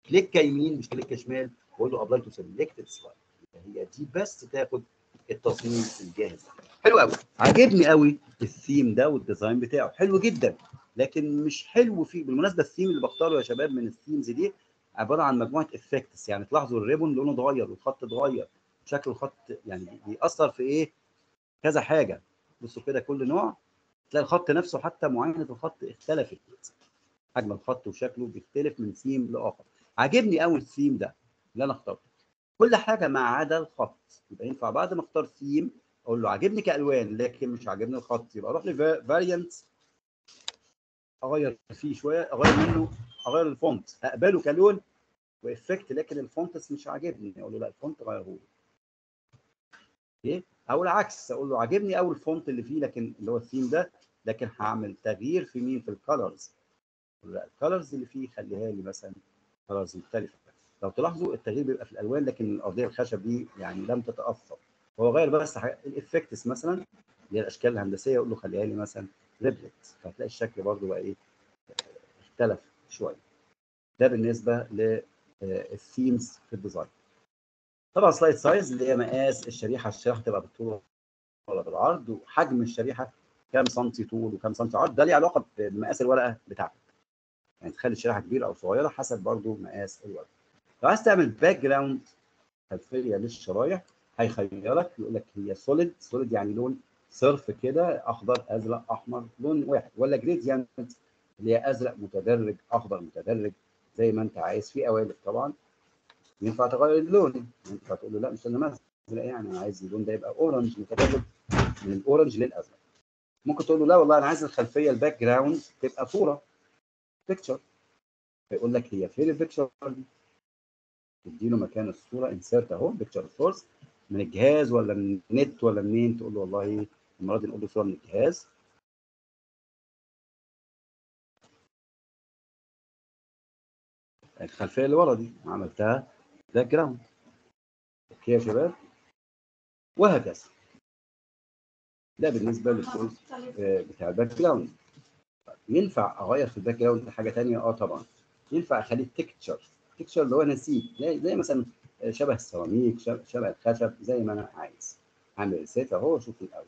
كليكة يمين مش كليكة شمال واقول له apply to selected slide هي دي بس تاخد التصميم الجاهز. حلو قوي عاجبني قوي الثيم ده وال design بتاعه. حلو جدا لكن مش حلو فيه. بالمناسبة الثيم اللي بختاره يا شباب من ال themes دي عبارة عن مجموعة effects يعني تلاحظوا ال ribbon لونه اتغير والخط اتغير شكل الخط يعني بيأثر في إيه؟ كذا حاجة. بصوا كده كل نوع تلاقي الخط نفسه حتى معاينة الخط اختلفت. حجم الخط وشكله بيختلف من ثيم لآخر. عاجبني قوي الثيم ده اللي أنا اخترته. كل حاجة ما عدا الخط. يبقى ينفع بعد ما اختار ثيم أقول له عاجبني كألوان لكن مش عاجبني الخط. يبقى أروح ل variant أغير فيه شوية أغير منه اغير ال font اقبله كلون و effect لكن ال fonts مش عاجبني. أقول له لا الفونت غيره. okay؟ أو العكس أقول له عاجبني قوي ال font اللي فيه لكن اللي هو الثيم ده لكن هعمل تغيير في مين؟ في ال colors لا ال colors اللي فيه خليها لي مثلا colors مختلفة. لو تلاحظوا التغيير بيبقى في الألوان لكن الأرضية الخشب دي يعني لم تتأثر. هو غير بس ال effects مثلا اللي هي الأشكال الهندسية يقول له خليها لي مثلا riblet. فهتلاقي الشكل برضو بقى إيه؟ اختلف. شوية. ده بالنسبة لل themes في ال design. طبعا slide size اللي هي مقاس الشريحة الشريحة تبقى بالطول ولا بالعرض وحجم الشريحة كام سنتي طول وكام سنتي عرض. ده ليه علاقة بمقاس الورقة بتاعتك. يعني تخلي الشريحة كبيرة أو صغيرة حسب برضو مقاس الورقة. لو عايز تعمل background خلفية للشرايح هيخيرك يقول لك هي solid solid يعني لون صرف كده أخضر أزرق أحمر لون واحد. ولا gradient اللي هي أزرق متدرج أخضر متدرج زي ما أنت عايز في قوالب طبعا. ينفع تغير اللون؟ ينفع تقول له لا مش أنا أزرق. يعني أنا عايز اللون ده يبقى orange متدرج من ال orange للأزرق. ممكن تقول له لا والله أنا عايز الخلفية ال background تبقى صورة. picture فيقول لك هي فين ال picture دي؟ تديله مكان الصورة insert أهو picture source من الجهاز ولا من النت ولا منين؟ تقول له والله المرة دي نقول له صورة من الجهاز. الخلفيه اللي ورا دي عملتها background. okay يا شباب وهكذا. ده بالنسبة للجزء بتاع ال background. ينفع أغير في ال background حاجة ثانية آه طبعا. ينفع أخليه texture texture اللي هو نسيج زي, مثلا شبه السيراميك شبه الخشب زي ما أنا عايز. اعمل reset أهو أشوف الأول.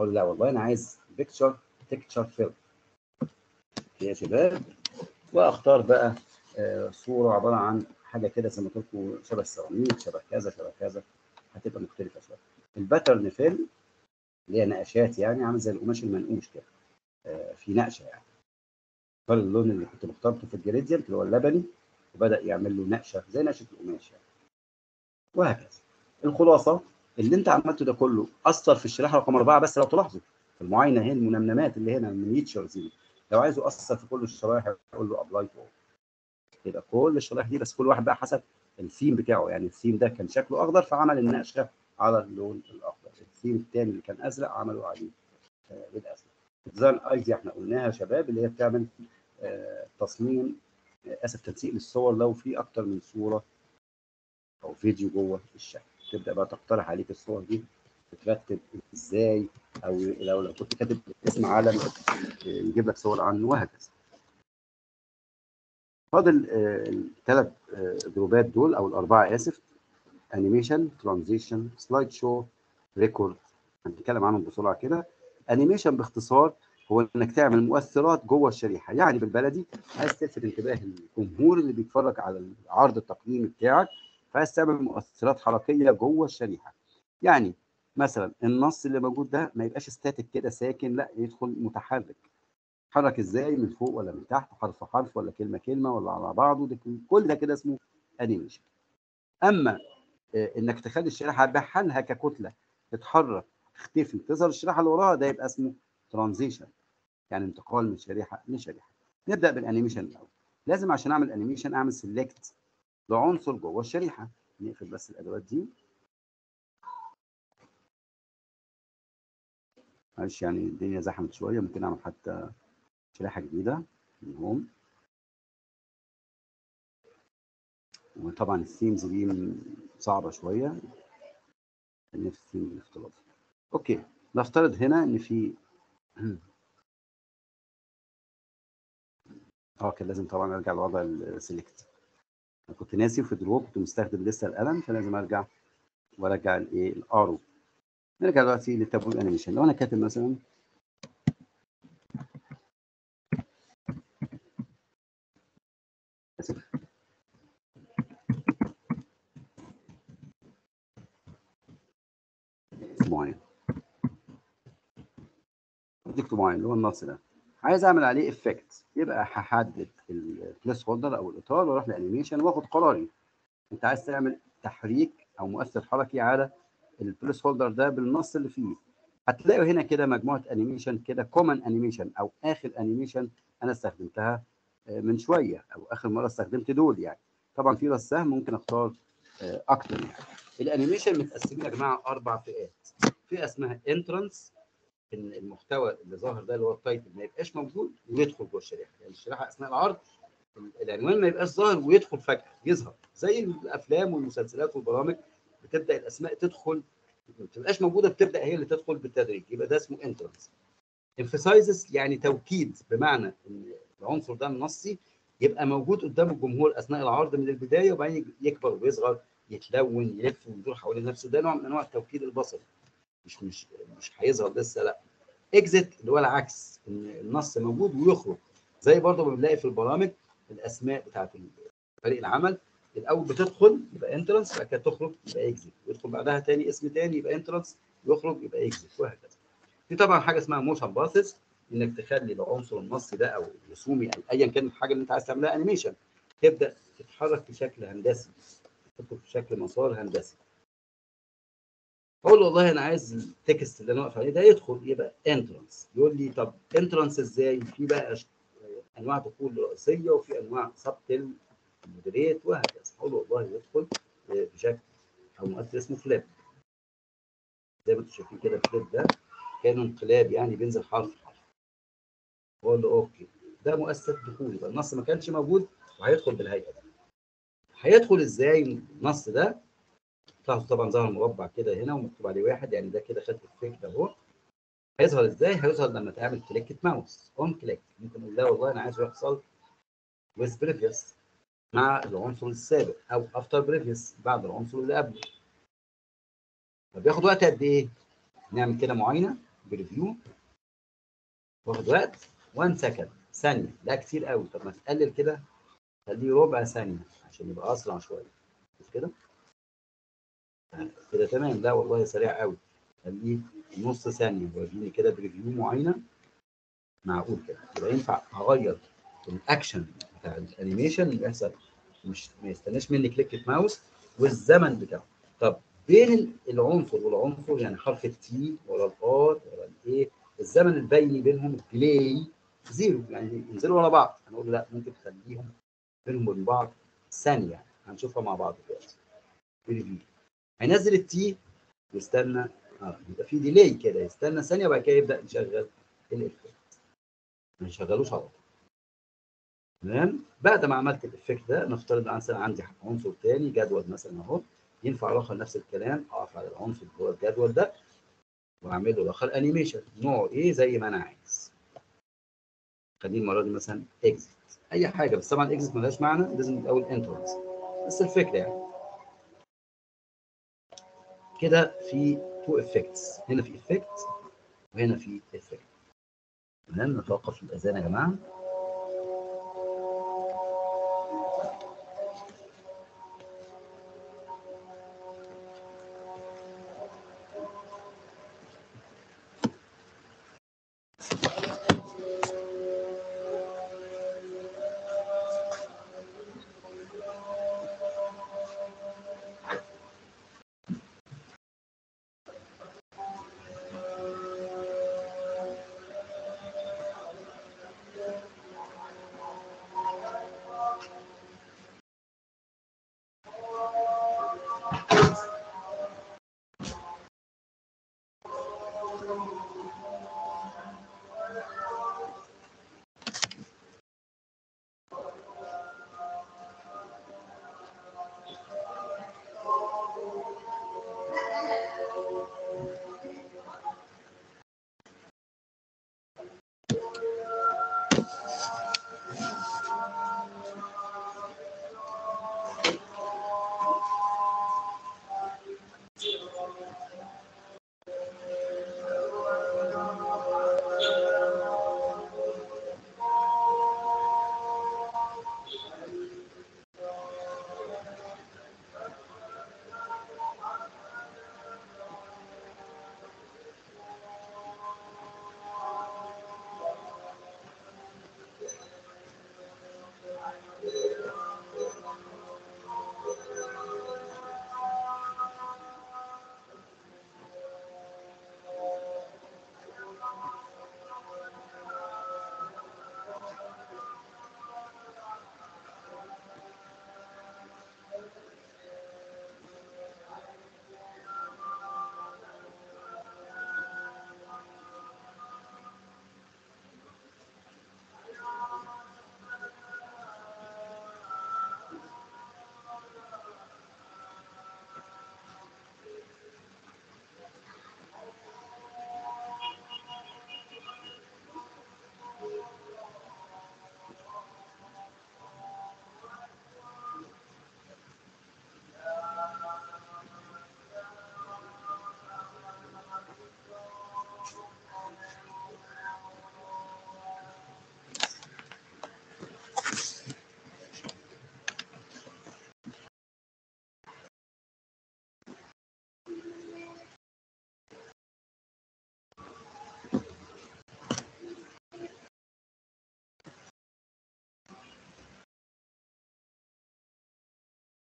أقول لا والله أنا عايز picture texture fill يا شباب وأختار بقى صورة عبارة عن حاجة كده زي ما قلت لكم شبه السيراميك شبه كذا شبه كذا هتبقى مختلفة شوية. ال pattern fill اللي هي نقشات يعني عامل زي القماش المنقوش كده. في نقشة يعني. اختار اللون اللي كنت مختارته في ال gradient اللي هو اللبني وبدأ يعمل له نقشة زي نقشة القماش يعني. وهكذا. الخلاصة اللي انت عملته ده كله أثر في الشريحة رقم أربعة بس لو تلاحظوا في المعاينة هي المنمنمات اللي هنا ال miniatures دي لو عايزه أثر في كل الشرايح يقول له apply to يبقى كل الشرايح دي بس كل واحد بقى حسب الثيم بتاعه. يعني الثيم ده كان شكله أخضر فعمل النقشة على اللون الأخضر. الثيم الثاني اللي كان أزرق عملوا عليه بالازرق ال design ideas إحنا قلناها يا شباب اللي هي بتعمل تصميم آسف تنسيق للصور لو في أكتر من صورة أو فيديو جوه الشكل. تبدأ بقى تقترح عليك الصور دي تترتب إزاي أو لو لو كنت كاتب اسم عالم يجيب لك صور عنه وهكذا. فاضل الثلاث group ات دول أو الأربعة آسف animation transition slide show record هنتكلم عنهم بسرعة كده. animation باختصار هو إنك تعمل مؤثرات جوه الشريحة. يعني بالبلدي عايز تلفت انتباه الجمهور اللي بيتفرج على العرض التقديمي بتاعك فعايز تعمل مؤثرات حركية جوه الشريحة. يعني مثلا النص اللي موجود ده ما يبقاش static كده ساكن لا يدخل متحرك. حرك إزاي من فوق ولا من تحت حرف حرف ولا كلمة كلمة ولا على بعضه ده كل ده كده اسمه animation أما إنك تخلي الشريحة بحالها ككتلة تتحرك تختفي تظهر الشريحة اللي وراها ده يبقى اسمه transition يعني انتقال من شريحة لشريحة. نبدأ بال animation الأول. لازم عشان أعمل animation أعمل select لعنصر جوه الشريحة. نقفل بس الأدوات دي. معلش يعني الدنيا زحمت شوية ممكن أعمل حتى شريحه جديدة من home وطبعا ال themes دي صعبة شوية. ان في الثيم الاختلاطي أوكي نفترض هنا إن في *clears throat* آه كان لازم طبعا أرجع لوضع السيلكت أنا كنت ناسي في دروب كنت مستخدم لسه القلم فلازم أرجع وأرجع الايه الارو نرجع دلوقتي للتابو الانيميشن لو أنا كاتب مثلا اسف معين. project معين اللي هو النص ده. عايز أعمل عليه effect. يبقى هحدد ال placeholder أو الإطار وأروح ل animation وآخد قراري. أنت عايز تعمل تحريك أو مؤثر حركي على ال placeholder ده بالنص اللي فيه. هتلاقوا هنا كده مجموعة animation كده common animation أو آخر animation أنا استخدمتها من شوية أو آخر مرة استخدمت دول يعني. طبعا في راس سهم ممكن أختار أكتر يعني. ال animation متقسمين يا جماعة أربع فئات. فئة اسمها entrance إن المحتوى اللي ظاهر ده اللي هو ال title ما يبقاش موجود ويدخل جوه الشريحة. يعني الشريحة أثناء العرض العنوان ما يبقاش ظاهر ويدخل فجأة يظهر. زي الأفلام والمسلسلات والبرامج بتبدأ الأسماء تدخل ما بتبقاش موجودة بتبدأ هي اللي تدخل بالتدريج. يبقى ده اسمه entrance emphasis يعني توكيد بمعنى إن العنصر ده النصي يبقى موجود قدام الجمهور أثناء العرض من البداية وبعدين يكبر ويصغر يتلون يلف ويدور حوالين نفسه. ده نوع من أنواع التوكيد البصري. مش مش مش هيظهر لسه لا. exit اللي هو العكس إن النص موجود ويخرج. زي برضه ما بنلاقي في البرامج الأسماء بتاعت فريق العمل. الأول بتدخل يبقى entrance بعد كده تخرج يبقى exit ويدخل بعدها تاني اسم تاني يبقى entrance يخرج يبقى exit وهكذا. في طبعا حاجة اسمها motion paths إنك تخلي العنصر النصي ده أو الرسومي أو ايا كان الحاجة اللي أنت عايز تعملها animation تبدأ تتحرك في شكل هندسي تدخل في شكل مسار هندسي. أقول له والله أنا عايز ال text اللي أنا واقف عليه ده يدخل يبقى entrance يقول لي طب entrance إزاي؟ في بقى أنواع دخول رئيسية وفي أنواع subtle moderate وهكذا. أقول له والله يدخل بشكل أو مؤثر اسمه flip زي ما أنتم شايفين كده ال flip ده كانه انقلاب يعني بينزل حرف بقول له okay. ده مؤثر دخول. يبقى النص ما كانش موجود وهيدخل بالهيئة دي. هيدخل إزاي النص ده؟ تلاحظوا طبعا ظهر مربع كده هنا ومكتوب عليه واحد. يعني ده كده خد الفكرة أهو. هيظهر إزاي؟ هيظهر لما تعمل click ة mouse. on click ممكن نقول لا والله أنا عايز يحصل with previous مع العنصر السابق أو after previous بعد العنصر اللي قبله. طب بياخد وقت قد إيه؟ نعمل كده معاينة preview واخد وقت. 1 second ثانية. لا كتير قوي. طب ما تقلل كده. خليه ربع ثانية عشان يبقى أسرع شوية. مش كده؟ كده تمام. لا والله سريع قوي. خليه نص ثانية. وريني كده preview معينة. معقول كده. يبقى ينفع أغير الأكشن بتاع ال animation اللي بيحصل مش ما يستناش مني كليكة ماوس والزمن بتاعه. طب بين العنصر والعنصر يعني حرف ال T ولا ال R ولا ال A؟ الزمن البيني بينهم ال delay zero يعني ينزلوا ورا بعض. هنقول لا ممكن تخليهم بينهم وبين بعض ثانية. هنشوفها مع بعض دلوقتي. هينزل ال T ويستنى آه يبقى في delay كده. يستنى ثانية وبعد كده يبدأ يشغل ال effect ما يشغلوش على طول. تمام؟ بعد ما عملت ال effect ده نفترض مثلا عندي عنصر تاني جدول مثلا أهو. ينفع الآخر نفس الكلام أقف على العنصر اللي هو الجدول ده واعمل له الآخر animation نوعه إيه؟ زي ما أنا عايز. خليه المره دي مثلا exit أي حاجة بس طبعا exit ملهاش معنى لازم الأول entrance بس. الفكرة يعني. كده في two effects هنا في effect وهنا في افكت تمام؟ نتوقف الأذان يا جماعة.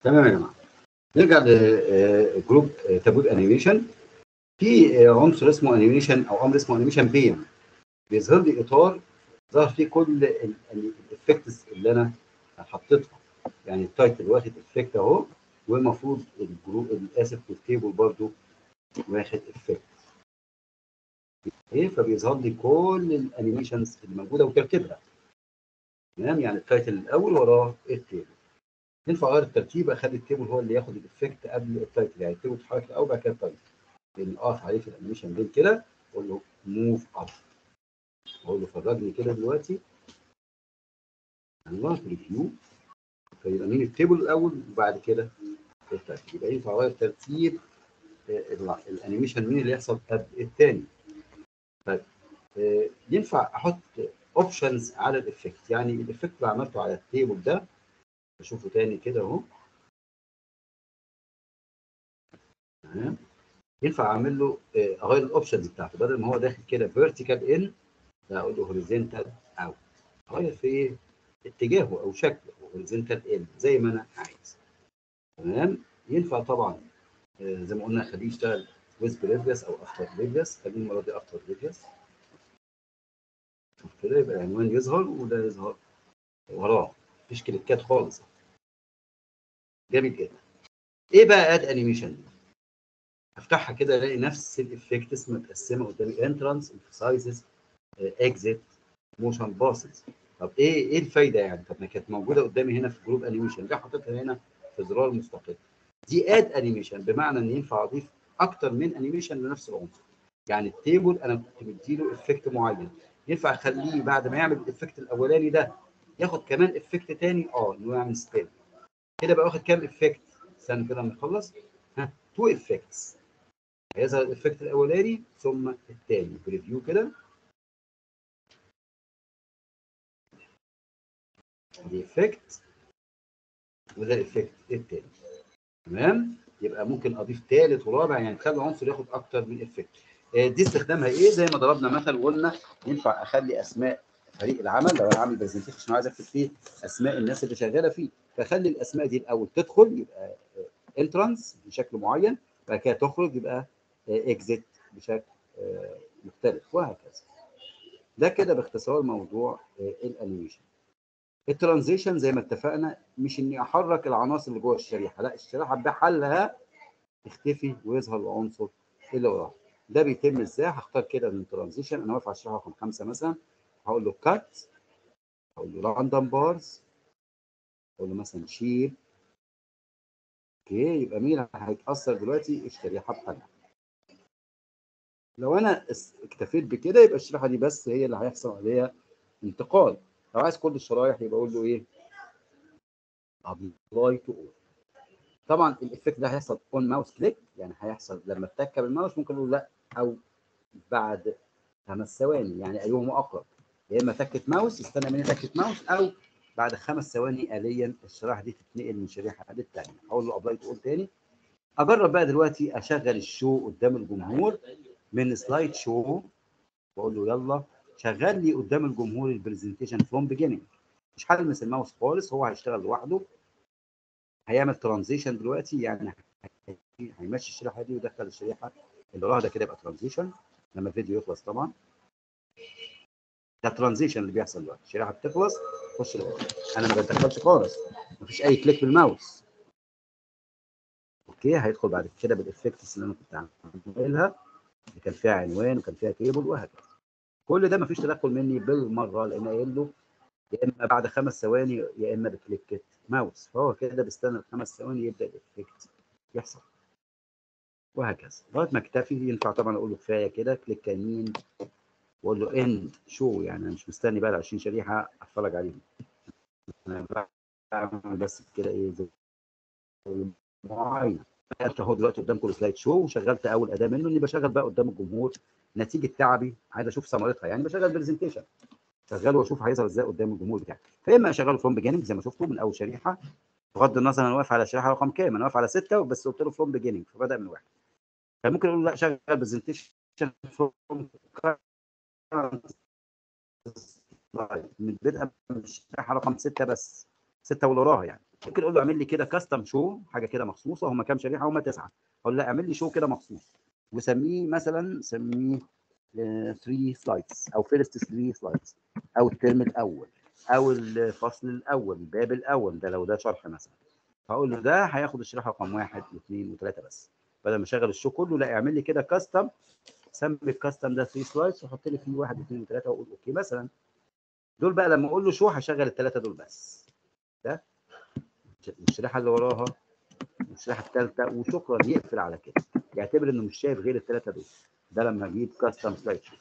تمام يا جماعة. نرجع ل group تابوت animation في آه، عنصر اسمه animation أو أمر اسمه animation pane بيظهر لي إطار ظهر فيه كل ال effects اللي أنا حطيتها. يعني ال title واخد effect أهو والمفروض ال group اسف ال table برضو واخد effect إيه؟ فبيظهر لي كل ال animations اللي موجودة وترتيبها. تمام؟ يعني ال title الأول وراه ال table ينفع اغير الترتيب اخلي ال table هو اللي ياخد ال effect قبل ال title يعني ال table يتحرك الأول بعد كده ال title. لأن اقف عليه في ال animation pane كده أقول له move up أقول له فرجني كده دلوقتي. الله preview فيبقى مين ال table الأول وبعد كده الترتيب يبقى ينفع اغير ترتيب آه، ال- ال animation مين اللي يحصل قبل الثاني طيب آه، ينفع أحط options على ال effect. يعني ال effect اللي عملته على ال table ده اشوفه تاني كده اهو. تمام. ينفع اعمل له آه، اغير ال options بتاعته. بدل ما هو داخل كده vertical in أقول له horizontal out اغير في إيه اتجاهه أو شكله horizontal in زي ما أنا عايز. تمام. ينفع طبعا آه، زي ما قلنا خليه يشتغل with previous أو after previous خليه المرة دي after previous شوف كده يبقى العنوان يظهر وده يظهر وراه. مفيش كليكات خالص. جامد جدا. إيه بقى add animation أفتحها كده ألاقي نفس ال effects متقسمة قدامي. entrance emphasizes exit motion paths طب إيه إيه الفايدة يعني؟ طب ما كانت موجودة قدامي هنا في group animation ليه حاططها هنا في زرار مستقل. دي add animation بمعنى إن ينفع أضيف أكتر من animation لنفس العنصر. يعني ال table أنا كنت مديله effect معين. ينفع أخليه بعد ما يعمل ال effect الأولاني ده ياخد كمان effect تاني؟ آه إنه يعمل spin كده بقى واخد كام effect استنى كده لما نخلص. ها two effects هيظهر ال effect الأولاني ثم الثاني preview كده. دي effect وده ال effect الثاني تمام؟ يبقى ممكن أضيف ثالث ورابع يعني تخلي عنصر ياخد أكتر من effect آه، دي استخدامها إيه؟ زي ما ضربنا مثل وقلنا ينفع أخلي أسماء فريق العمل لو أنا عامل presentation عايز أكتب فيه أسماء الناس اللي شغالة فيه فخلي الأسماء دي الأول تدخل يبقى entrance بشكل معين بعد كده تخرج يبقى exit بشكل مختلف وهكذا. ده كده باختصار موضوع ال animation. ال transition زي ما اتفقنا مش إني أحرك العناصر اللي جوه الشريحة لا الشريحة بحالها تختفي ويظهر العنصر اللي وراها. ده بيتم إزاي؟ هختار كده من transition أنا واقف على الشريحة رقم خمسة مثلا. هقول له cut هقول له random bars أقول له مثلا شيل okay يبقى مين هيتأثر دلوقتي؟ الشريحه بحالها لو أنا اكتفيت بكده يبقى الشريحة دي بس هي اللي هيحصل عليها انتقال. لو عايز كل الشرايح يبقى أقول له إيه؟ apply to all طبعا ال effect ده هيحصل on mouse click يعني هيحصل لما اتك بالماوس ممكن أقول لا أو بعد خمس ثواني يعني أيهما أقرب. يا إما تكة ماوس يستنى مني تكة ماوس أو بعد خمس ثواني اليا الشريحه دي تتنقل من شريحة للثانيه أقول له apply to all تاني. أجرب بقى دلوقتي أشغل ال show قدام الجمهور من slide show وأقول له يلا شغل لي قدام الجمهور ال presentation from beginning مش هلمس الماوس خالص هو هيشتغل لوحده. هيعمل transition دلوقتي يعني هيمشي الشريحة دي ويدخل الشريحة اللي وراها ده كده يبقى transition لما الفيديو يخلص طبعا. ده transition اللي بيحصل دلوقتي. الشريحه بتخلص خش أنا ما بتدخلش خالص. مفيش أي click بال mouse. okay هيدخل بعد كده بال effects اللي أنا كنت عاملها. اللي كان فيها عنوان وكان فيها table وهكذا. كل ده مفيش تدخل مني بالمرة لأن قايل له يا إما بعد خمس ثواني يا إما بكليكة ماوس فهو كده بيستنى الخمس ثواني يبدأ ال effect يحصل. وهكذا. لغاية ما اكتفي. ينفع طبعا أقول له كفاية كده. click يمين. واقول له end show يعني؟ أنا مش مستني بقى ال 20 شريحة أتفرج عليهم. أنا بعمل بس كده إيه زي معين اهو دلوقتي قدامكم slide show وشغلت أول أداة منه إني بشغل بقى قدام الجمهور نتيجة تعبي. عايز أشوف ثمرتها. يعني بشغل presentation شغله وأشوف هيظهر إزاي قدام الجمهور بتاعي. فإما أشغله from beginning زي ما شفتوا من أول شريحة. بغض النظر أنا واقف على شريحة رقم كام. أنا واقف على ستة بس قلت له from beginning فبدأ من واحد. فممكن أقول له لا شغل presentation from من بدء من الشريحه رقم ستة بس سته واللي وراها يعني. ممكن أقول له اعمل لي كده custom show حاجة كده مخصوصة هم كام شريحة هم تسعة. أقول له اعمل لي show كده مخصوص. وسميه مثلا سميه 3 slides أو first 3 slides أو الترم الأول. أو الفصل الأول الباب الأول ده لو ده شرح مثلا. فاقول له ده هياخد الشريحة رقم واحد واثنين وثلاثة بس. بدل ما أشغل ال show كله لا اعمل لي كده custom سمي ال custom ده 3 slides وحط لي فيه واحد واثنين وثلاثه وأقول OK. مثلا دول بقى لما أقول له show هشغل الثلاثه دول بس. ده الشريحه اللي وراها والشريحه الثالثه وشكرا يقفل على كده. يعتبر إنه مش شايف غير الثلاثه دول. ده لما أجيب custom slide show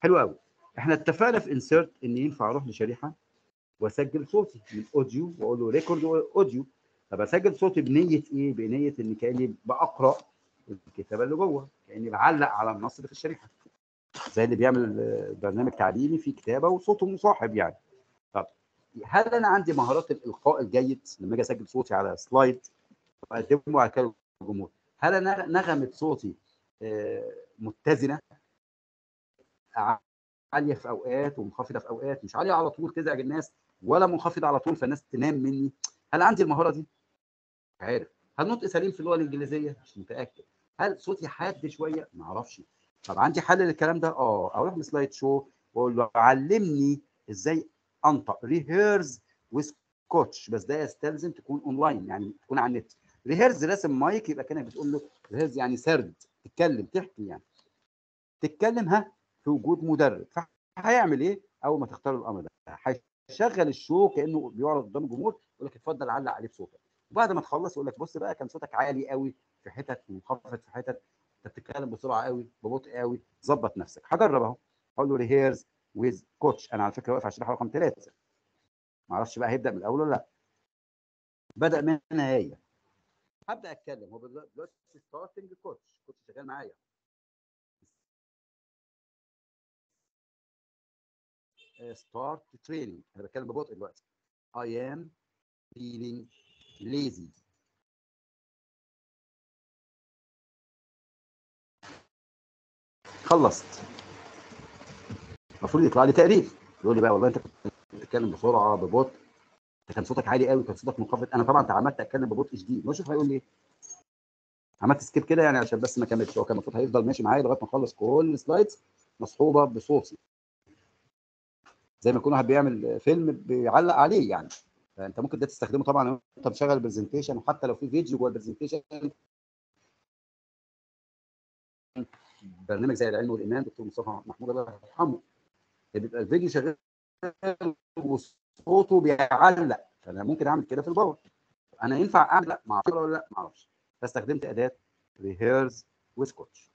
حلو قوي إحنا اتفقنا في Insert إن ينفع أروح لشريحة وأسجل صوتي من audio وأقول له record audio طب اسجل صوتي بنية إيه؟ بنية إن كأني بقرأ الكتابة اللي جوه كأني بعلق على النص اللي في الشريحة. زي اللي بيعمل برنامج تعليمي فيه كتابة وصوته مصاحب يعني. طب هل أنا عندي مهارات الإلقاء الجيد؟ لما أجي أسجل صوتي على سلايد وأقدمه على الجمهور. هل أنا نغمة صوتي متزنة؟ عالية في أوقات ومنخفضة في أوقات مش عالية على طول تزعج الناس ولا منخفضة على طول فالناس تنام مني؟ هل عندي المهارة دي؟ عارف. هل نطق سليم في اللغة الإنجليزية؟ مش متأكد. هل صوتي حاد شوية؟ ما أعرفش. طب عندي حل للكلام ده؟ آه. أروح ل slide show وأقول له علمني إزاي أنطق rehearse with coach بس ده يستلزم تكون اونلاين يعني تكون على النت. rehearse راسم مايك يبقى كأنك بتقول له rehearse يعني سرد. تتكلم تحكي يعني. تتكلم ها في وجود مدرب. فهيعمل إيه؟ أول ما تختار الأمر ده. هيشغل ال show كأنه بيعرض قدام الجمهور يقول لك اتفضل علق عليه بصوتك. وبعد ما تخلص يقول لك بص بقى كان صوتك عالي قوي في حتت ومنخفض في حتت. أنت بتتكلم بسرعة قوي ببطء قوي. ظبط نفسك. هجرب أهو. أقول له rehearse with coach أنا على فكرة واقف على الشريحه رقم ثلاثة ما أعرفش بقى هيبدأ من الأول ولا لأ. بدأ من النهايه هبدأ أتكلم. هو دلوقتي starting coach، coach شغال معايا. start training أنا بتكلم ببطء دلوقتي. I am feeling lazy. خلصت. المفروض يطلع لي تقرير يقول لي بقى والله أنت كنت بتتكلم بسرعة ببطء. كان صوتك عالي قوي كان صوتك منخفض. أنا طبعا تعمدت أتكلم ببطء شديد نشوف هيقول لي إيه. عملت skip كده يعني عشان بس ما كملش. هو كان المفروض هيفضل ماشي معايا لغاية ما أخلص كل ال slides مصحوبة بصوتي. زي ما يكون واحد بيعمل فيلم بيعلق عليه يعني. فأنت ممكن ده تستخدمه طبعا أنت بتشغل presentation وحتى لو في فيديو جوه ال presentation برنامج زي العلم والإيمان دكتور مصطفى محمود الله يرحمه. بيبقى الفيديو شغال وصوته بيعلق. فأنا ممكن أعمل كده في ال Power. أنا ينفع أعمل؟ ما أعرفش ولا لا؟ ما أعرفش فاستخدمت أداة ريهيرز وسكوتش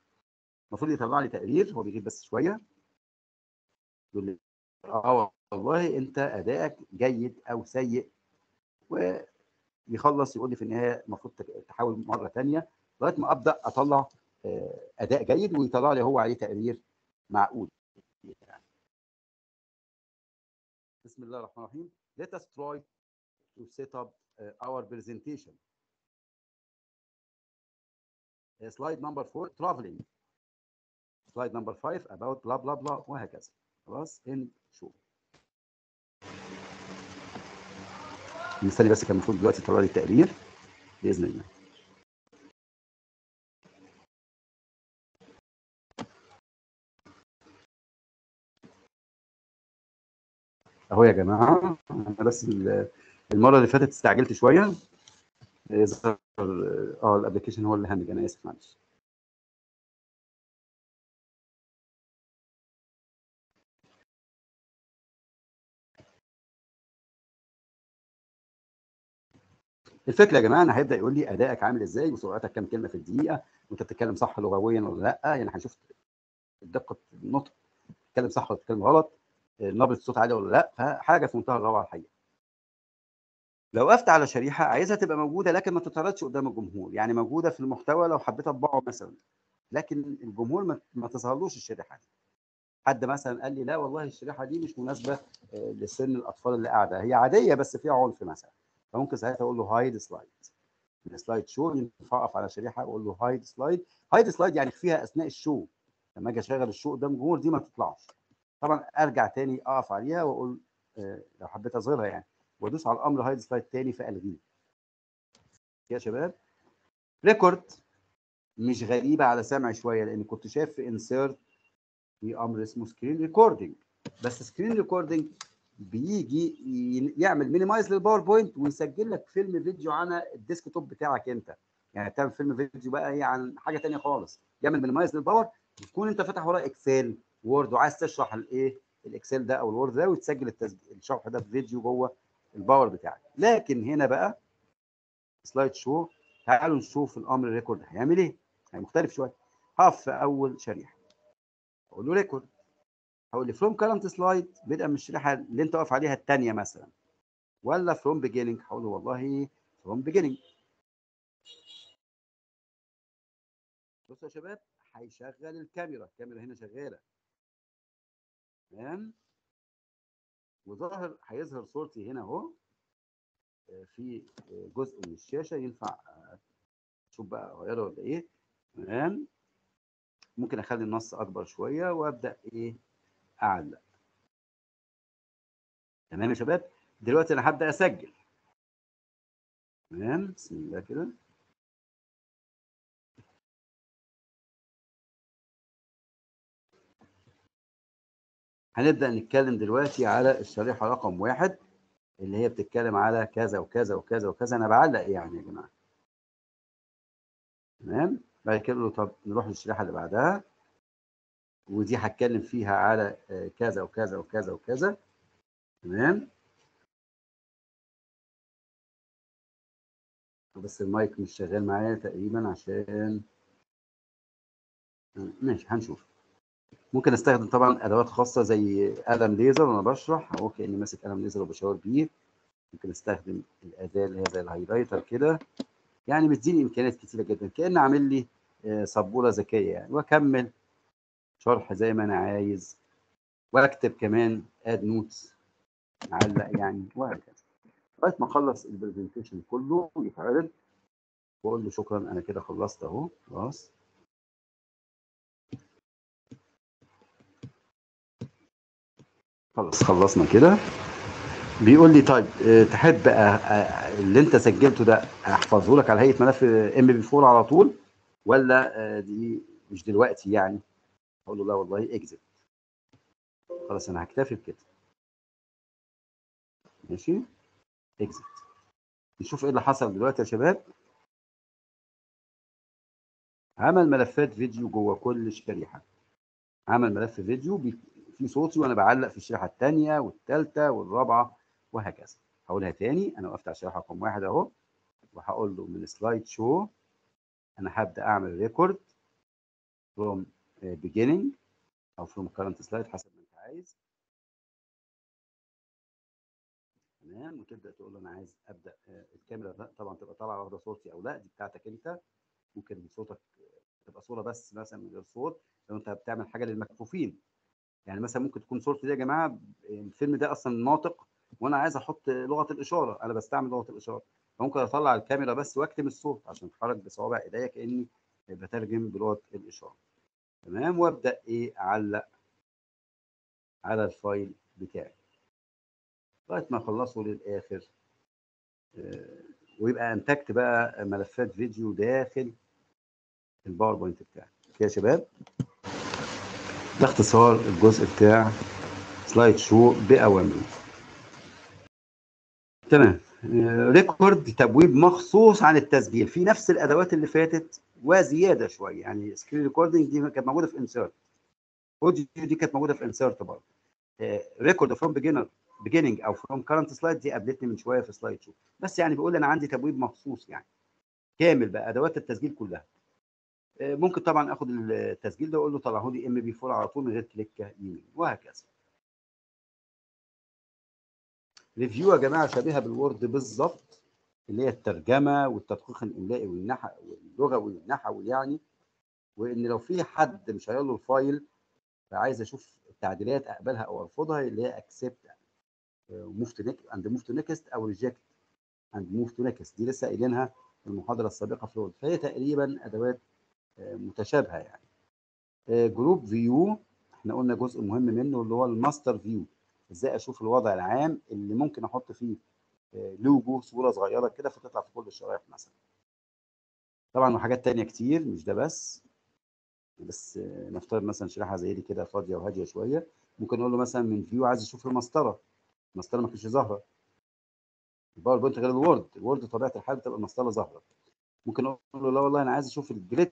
المفروض يطلع لي تقرير هو بيغيب بس شوية. يقول لي آه والله أنت أدائك جيد أو سيء. ويخلص يقول لي في النهاية المفروض تحاول مرة ثانية لغاية ما أبدأ أطلع أداء جيد ويطلع لي هو عليه تقرير معقول. بسم الله الرحمن الرحيم. Let us try to set up uh, our presentation. Uh, slide number 4 traveling. Slide number 5 about blah blah blah وهكذا. خلاص ان شو نستني بس كان المفروض دلوقتي يطلع لي التقرير بإذن الله. أهو يا جماعة أنا بس المرة اللي فاتت استعجلت شوية. ظهر آه الأبلكيشن هو اللي هنج أنا آسف معلش. الفكرة يا جماعة أنا هيبدأ يقول لي أدائك عامل إزاي وسرعتك كام كلمة في الدقيقة؟ وأنت بتتكلم صح لغويا ولا لأ؟ يعني هنشوف دقة النطق بتتكلم صح ولا بتتكلم غلط؟ نبره الصوت عاليه ولا لا فحاجة في منتهى الروعة الحقيقة. لو وقفت على شريحة عايزها تبقى موجودة لكن ما تتعرضش قدام الجمهور يعني موجودة في المحتوى لو حبيت أطبعه مثلا. لكن الجمهور ما, تظهرلوش الشريحة دي. حد مثلا قال لي لا والله الشريحة دي مش مناسبة لسن الأطفال اللي قاعدة. هي عادية بس فيها عنف مثلا. فممكن ساعتها أقول له hide slide ال slide show ينفع أقف على شريحة أقول له hide slide hide slide يعني اخفيها أثناء ال show. لما أجي أشغل ال show قدام الجمهور دي ما تطلعش. طبعا أرجع تاني أقف عليها وأقول لو حبيت اظهرها يعني. وأدوس على الأمر hide slide تاني فالغيه يا شباب record مش غريبة على سمعي شوية لأن كنت شايف في Insert في أمر اسمه screen recording بس screen recording بيجي يعمل minimize لل PowerPoint ويسجل لك فيلم فيديو عن ال desktop بتاعك أنت. يعني تعمل فيلم فيديو بقى إيه عن حاجة تانية خالص. يعمل minimize لل Power تكون أنت فاتح وراه Excel، Word وعايز تشرح الإيه ال Excel ده أو ال Word ده وتسجل الشرح ده في فيديو جوه ال Power بتاعك. لكن هنا بقى slide show تعالوا نشوف الأمر record هيعمل إيه. يعني مختلف شوية. هقف في أول شريحة. أقول له record هقول لي from current slide بدءا من الشريحة اللي أنت واقف عليها الثانية مثلا. ولا from beginning هقول له والله from beginning بصوا يا شباب هيشغل الكاميرا. الكاميرا هنا شغالة. تمام؟ وظاهر هيظهر صورتي هنا اهو. آه، في جزء من الشاشة ينفع آه، شوف بقى اغيره ولا إيه؟ تمام؟ ممكن أخلي النص أكبر شوية وأبدأ إيه؟ أعلق. تمام يا شباب؟ دلوقتي أنا هبدأ أسجل. تمام؟ بسم الله كده. هنبدأ نتكلم دلوقتي على الشريحه رقم واحد اللي هي بتتكلم على كذا وكذا وكذا وكذا. أنا بعلق إيه يعني يا جماعة. تمام؟ بعد كده طب نروح للشريحه اللي بعدها. ودي هتكلم فيها على آه، كذا وكذا وكذا وكذا. تمام؟ بس المايك مش شغال معايا تقريبا عشان ماشي هنشوف. ممكن أستخدم طبعا أدوات خاصة زي قلم ليزر وأنا بشرح. اهو كاني ماسك قلم ليزر وبشاور بيه. ممكن أستخدم الأداة اللي هي زي ال highlighter كده. يعني بتديني إمكانيات كتيرة جدا. كأن عامل لي آه، سبورة ذكية يعني. وأكمل شرح زي ما أنا عايز. وأكتب كمان add notes اعلق يعني وهكذا. لغاية ما أخلص ال presentation كله يتعرض. وأقول له شكرا أنا كده خلصت أهو. خلاص. خلاص خلصنا كده. بيقول لي طيب آه، تحب أ- أ- اللي انت سجلته ده احفظه لك على هيئة ملف ام بي 4 على طول؟ ولا آه، دي مش دلوقتي يعني؟ أقول له لا والله اكذب خلاص أنا هكتفي بكده. ماشي؟ اكزت نشوف إيه اللي حصل دلوقتي يا شباب. عمل ملفات فيديو جوه كل شريحة. عمل ملف فيديو فيه صوتي وأنا بعلق في الشريحة الثانية والثالثه والرابعة وهكذا. هقولها تاني أنا وقفت على الشريحة رقم واحد أهو وهقول له من slide show أنا هبدأ أعمل record from beginning أو from current slide حسب ما أنت عايز. تمام؟ وتبدأ تقول له أنا عايز أبدأ آه، الكاميرا طبعا تبقى طالعة واخدة صورتي أو لا دي بتاعتك أنت. ممكن صوتك تبقى صورة بس مثلا من غير صوت لو أنت بتعمل حاجة للمكفوفين يعني مثلا ممكن تكون صورتي دي يا جماعة الفيلم ده أصلا ناطق وأنا عايز أحط لغة الإشارة أنا بستعمل لغة الإشارة. فممكن أطلع الكاميرا بس وأكتم الصوت عشان اتحرك بصوابع إيديا كأني بترجم بلغة الإشارة. تمام؟ وأبدأ إيه؟ أعلق على الفايل بتاعي. لغاية ما أخلصه للآخر. آه، ويبقى أنتجت بقى ملفات فيديو داخل ال PowerPoint بتاعي. يا شباب؟ ده اختصار الجزء بتاع slide show باوامره تمام. record تبويب مخصوص عن التسجيل. في نفس الأدوات اللي فاتت وزيادة شوية. يعني screen recording دي كانت موجودة في insert audio دي كانت موجودة في insert برضه. record from beginner beginning أو from current slide دي قابلتني من شوية في slide show بس يعني بيقول أنا عندي تبويب مخصوص يعني. كامل بقى أدوات التسجيل كلها. ممكن طبعا آخد التسجيل ده وأقول له طلعه لي MP 4 على طول من غير click يمين وهكذا. review يا جماعة شبيهة بال Word بالظبط اللي هي الترجمة والتدقيق الإملائي والنحو واللغوي والنحوي يعني. وإن لو في حد مشير له ال file فعايز أشوف التعديلات أقبلها أو أرفضها اللي هي accept move to next and move to next أو reject and move to next دي لسه قايلينها في المحاضرة السابقة في ال Word. فهي تقريبا أدوات متشابهة يعني. group view إحنا قلنا جزء مهم منه اللي هو ال master view إزاي أشوف الوضع العام اللي ممكن أحط فيه آه، لوجو صورة صغيرة كده فتطلع في كل الشرايح مثلا. طبعا وحاجات تانية كتير مش ده بس. بس آه، نفترض مثلا شريحة زي دي كده فاضية وهادية شوية. ممكن نقول له مثلا من view عايز يشوف المسطرة. المسطرة ما كانتش ظاهرة. ال PowerPoint غير ال Word ال Word طبيعة الحال بتبقى المسطرة ظاهرة. ممكن أقول له لا والله أنا عايز أشوف ال grid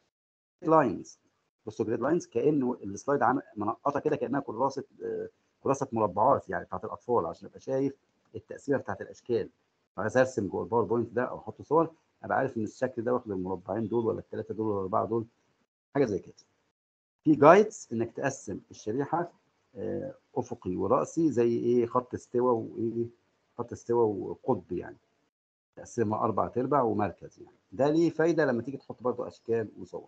lines بصوا grid lines كأنه ال slide منقطة كده كأنها كراسة آه، كراسة مربعات يعني بتاعت الأطفال عشان أبقى شايف التقسيمه بتاعت الأشكال. عايز ارسم جوه ال PowerPoint ده أو أحط صور أبقى عارف إن الشكل ده واخد المربعين دول ولا الثلاثه دول ولا الأربعة دول حاجة زي كده. في guides إنك تقسم الشريحة آه، أفقي ورأسي زي إيه خط استوى وإيه خط استوى وقطب يعني. تقسمها أربع أرباع ومركز يعني. ده ليه فايدة لما تيجي تحط برضه أشكال وصور.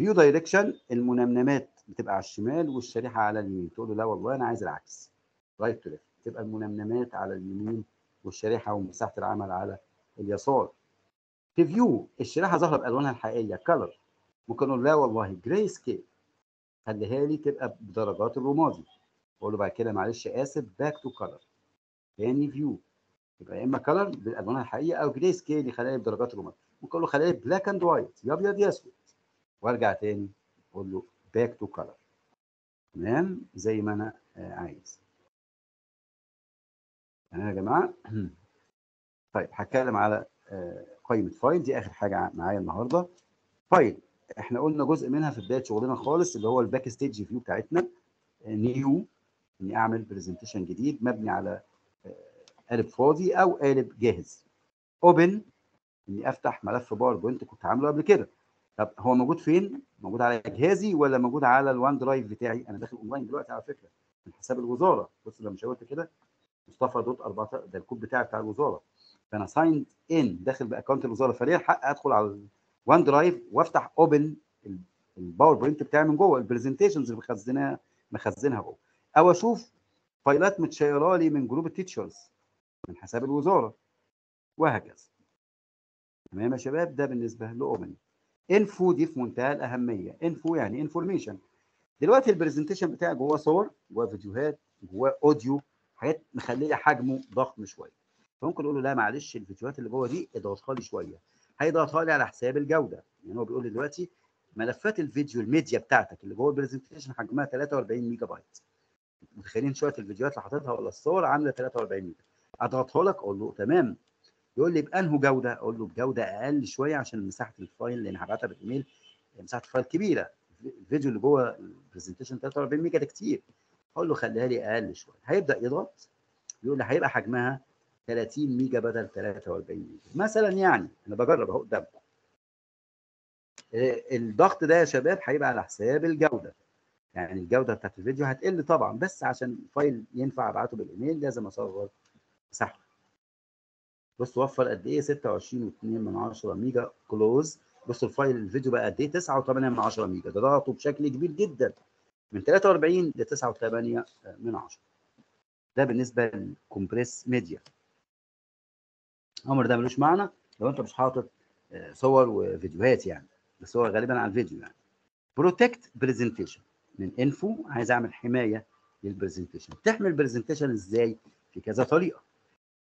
view direction المنمنمات بتبقى على الشمال والشريحة على اليمين. تقول له لا والله أنا عايز العكس. right to left تبقى المنمنمات على اليمين والشريحة ومساحة العمل على اليسار. في view الشريحة ظاهرة بألوانها الحقيقية color ممكن أقول لا والله gray scale خليها لي تبقى بدرجات الرمادي. أقول له بعد كده معلش آسف back to color تاني view يبقى يا إما color بالالوان الحقيقية أو gray scale يخليها لي بدرجات الرمادي. ممكن أقول له خليها لي black and white يا ابيض يا أسود. وارجع تاني أقول له back to color تمام؟ زي ما أنا آه، عايز. تمام يا جماعة؟ *clears throat* طيب هتكلم على آه، قائمة file دي آخر حاجة معايا النهارده. file إحنا قلنا جزء منها في بداية شغلنا خالص اللي هو ال backstage view بتاعتنا. new إني أعمل presentation جديد مبني على آه، قالب فاضي أو قالب جاهز. open إني أفتح ملف PowerPoint كنت عامله قبل كده. طب هو موجود فين؟ موجود على جهازي ولا موجود على ال OneDrive بتاعي؟ أنا داخل أونلاين دلوقتي على فكرة من حساب الوزارة. بص لما شاورت كده مصطفى دوت 14 ده الكود بتاعي بتاع الوزارة. فأنا signed in داخل ب account الوزارة. فليه الحق أدخل على ال OneDrive وأفتح open ال PowerPoint بتاعي من جوه ال presentations اللي مخزنها مخزنها جوه. أو أشوف file ات متشيرة لي من group ال teachers من حساب الوزارة. وهكذا. تمام يا شباب؟ ده بالنسبة ل open info دي في منتهى الأهمية. info يعني information دلوقتي ال presentation بتاعي جواه صور جواه فيديوهات جواه audio حاجات مخلية حجمه ضخم شوية. فممكن أقول له لا معلش الفيديوهات اللي جوه دي اضغطها لي شوية. هيضغطها لي على حساب الجودة. يعني هو بيقول لي دلوقتي ملفات الفيديو الميديا بتاعتك اللي جوه ال presentation حجمها 43 ميجا بايت متخيلين شوية الفيديوهات اللي حاططها ولا الصور عاملة 43 ميجا أضغطها لك أقول له تمام. يقول لي بأنهي جودة؟ أقول له بجودة أقل شوية عشان مساحة ال file لأن هبعتها بالإيميل. مساحة ال file كبيرة. الفيديو اللي جوه ال presentation 43 ميجا ده كتير. أقول له خليها لي أقل شوية. هيبدأ يضغط. يقول لي هيبقى حجمها 30 ميجا بدل 43 ميجا. مثلا يعني أنا بجرب أهو قدامكم. آه، الضغط ده يا شباب هيبقى على حساب الجودة. يعني الجودة بتاعت الفيديو هتقل طبعا بس عشان ال file ينفع أبعته بالإيميل لازم اصغر مساحته. بص وفر قد إيه؟ 26.2 من 10 ميجا close. بص ال file الفيديو بقى قد إيه؟ 9.8 من 10 ميجا. ده ضغطه بشكل كبير جدا. من 43 ل 9.8 من 10 ده بالنسبة لل compress media. الامر ده ملوش معنى؟ لو أنت مش حاطط آه، صور وفيديوهات يعني. بس هو غالبا على الفيديو يعني. protect presentation من info عايز أعمل حماية لل presentation تحمي ال presentation إزاي؟ في كذا طريقة.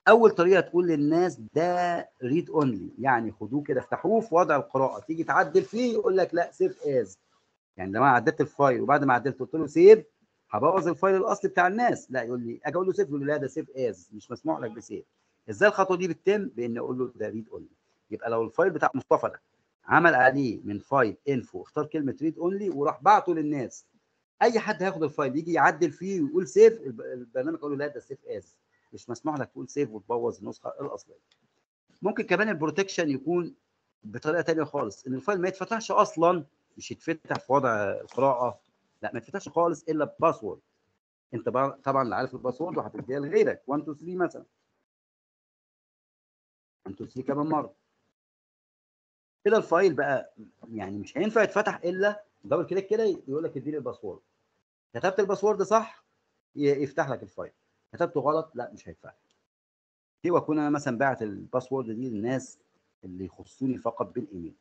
أول طريقة تقول للناس ده read only يعني خدوه كده افتحوه في وضع القراءة تيجي تعدل فيه يقول لك لا save as يعني لما عدلت ال file وبعد ما عدلت قلت له save هبوظ ال file الأصلي بتاع الناس. لا يقول لي أجي أقول له save يقول لي لا ده save as مش مسموح لك ب save إزاي الخطوة دي بتتم؟ بان أقول له ده read only يبقى لو ال file بتاع مصطفى ده عمل عليه من file info اختار كلمة read only وراح بعته للناس أي حد هياخد ال file يجي يعدل فيه ويقول save الب- البرنامج يقول له لا ده save as مش مسموح لك تقول save وتبوظ النسخة الأصلية. ممكن كمان ال protection يكون بطريقة تانية خالص إن ال file ما يتفتحش أصلا مش يتفتح في وضع القراءة لا ما يتفتحش خالص إلا ب password. أنت طبعا اللي عارف ال password وهتديها لغيرك. 1 2 3 مثلا. 1 2 3 كمان مرة. كده ال file بقى يعني مش هينفع يتفتح إلا double click كده يقول لك اديني ال password. كتبت ال password صح يفتح لك ال file. كتبته غلط لا مش هيتفتح دي واكون أنا مثلا باعت ال password دي للناس اللي يخصوني فقط بالإيميل.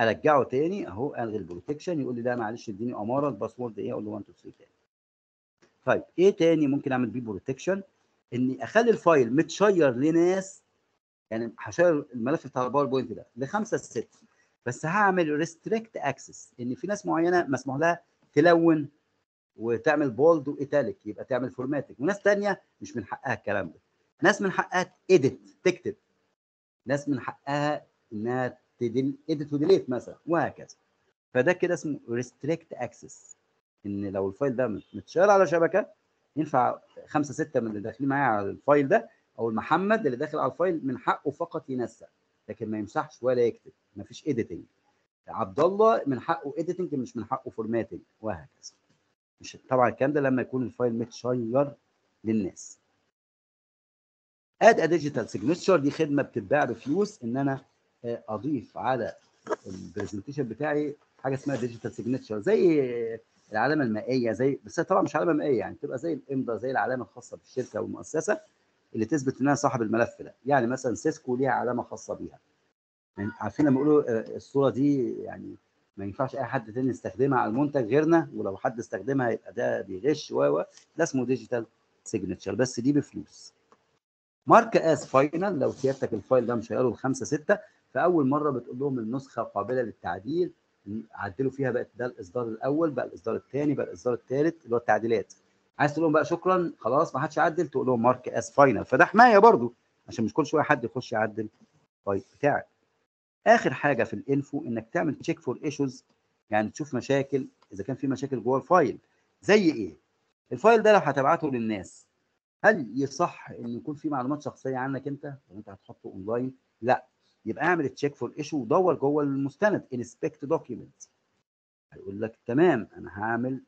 أرجعه تاني أهو ألغي ال protection يقول لي لا معلش اديني أمارة ال password إيه أقول له 1 2 3 تاني. طيب إيه تاني ممكن أعمل بيه protection؟ إني أخلي ال file مت share لناس يعني ه share الملف بتاع ال PowerPoint ده لخمسة لسته بس هعمل restrict access إن في ناس معينة مسموح لها تلون وتعمل bold و italic يبقى تعمل formatting وناس تانية مش من حقها الكلام ده. ناس من حقها edit تكتب. ناس من حقها إنها تدل edit و delete مثلا وهكذا. فده كده اسمه restrict access إن لو ال file ده مت share على شبكة ينفع خمسة ستة من اللي داخلين معايا على ال file ده أو المحمد اللي داخل على ال file من حقه فقط ينسق لكن ما يمسحش ولا يكتب. ما فيش editing عبد الله من حقه editing مش من حقه formatting وهكذا. مش طبعا الكلام ده لما يكون ال file مت share للناس. add digital signature دي خدمة بتتباع بفلوس. إن أنا أضيف على ال presentation بتاعي حاجة اسمها digital signature زي العلامة المائية زي بس طبعا مش علامة مائية يعني تبقى زي الامضاء زي العلامة الخاصة بالشركة أو المؤسسة اللي تثبت ان أنا صاحب الملف ده. يعني مثلا Cisco ليها علامة خاصة بيها. يعني عارفين لما يقولوا الصورة دي يعني ما ينفعش أي حد تاني يستخدمها على المنتج غيرنا ولو حد استخدمها يبقى ده بيغش و ده اسمه digital signature بس دي بفلوس. mark as final لو سيادتك ال file ده م share ه لخمسة ستة فاول مرة بتقول لهم النسخة قابله للتعديل عدلوا فيها بقت ده الإصدار الأول بقى الإصدار الثاني بقى الإصدار الثالث اللي هو التعديلات. عايز تقول لهم بقى شكرا خلاص ما حدش عدل تقول لهم mark as final فده حماية برضو عشان مش كل شوية حد يخش يعدل ال file بتاعك. آخر حاجة في ال info إنك تعمل check for issues يعني تشوف مشاكل إذا كان في مشاكل جوه ال file زي إيه؟ ال file ده لو هتبعته للناس هل يصح إن يكون في معلومات شخصية عنك أنت؟ لو أنت هتحطه اونلاين لا. يبقى اعمل check for issue ودور جوه المستند inspect document هيقول لك تمام أنا هعمل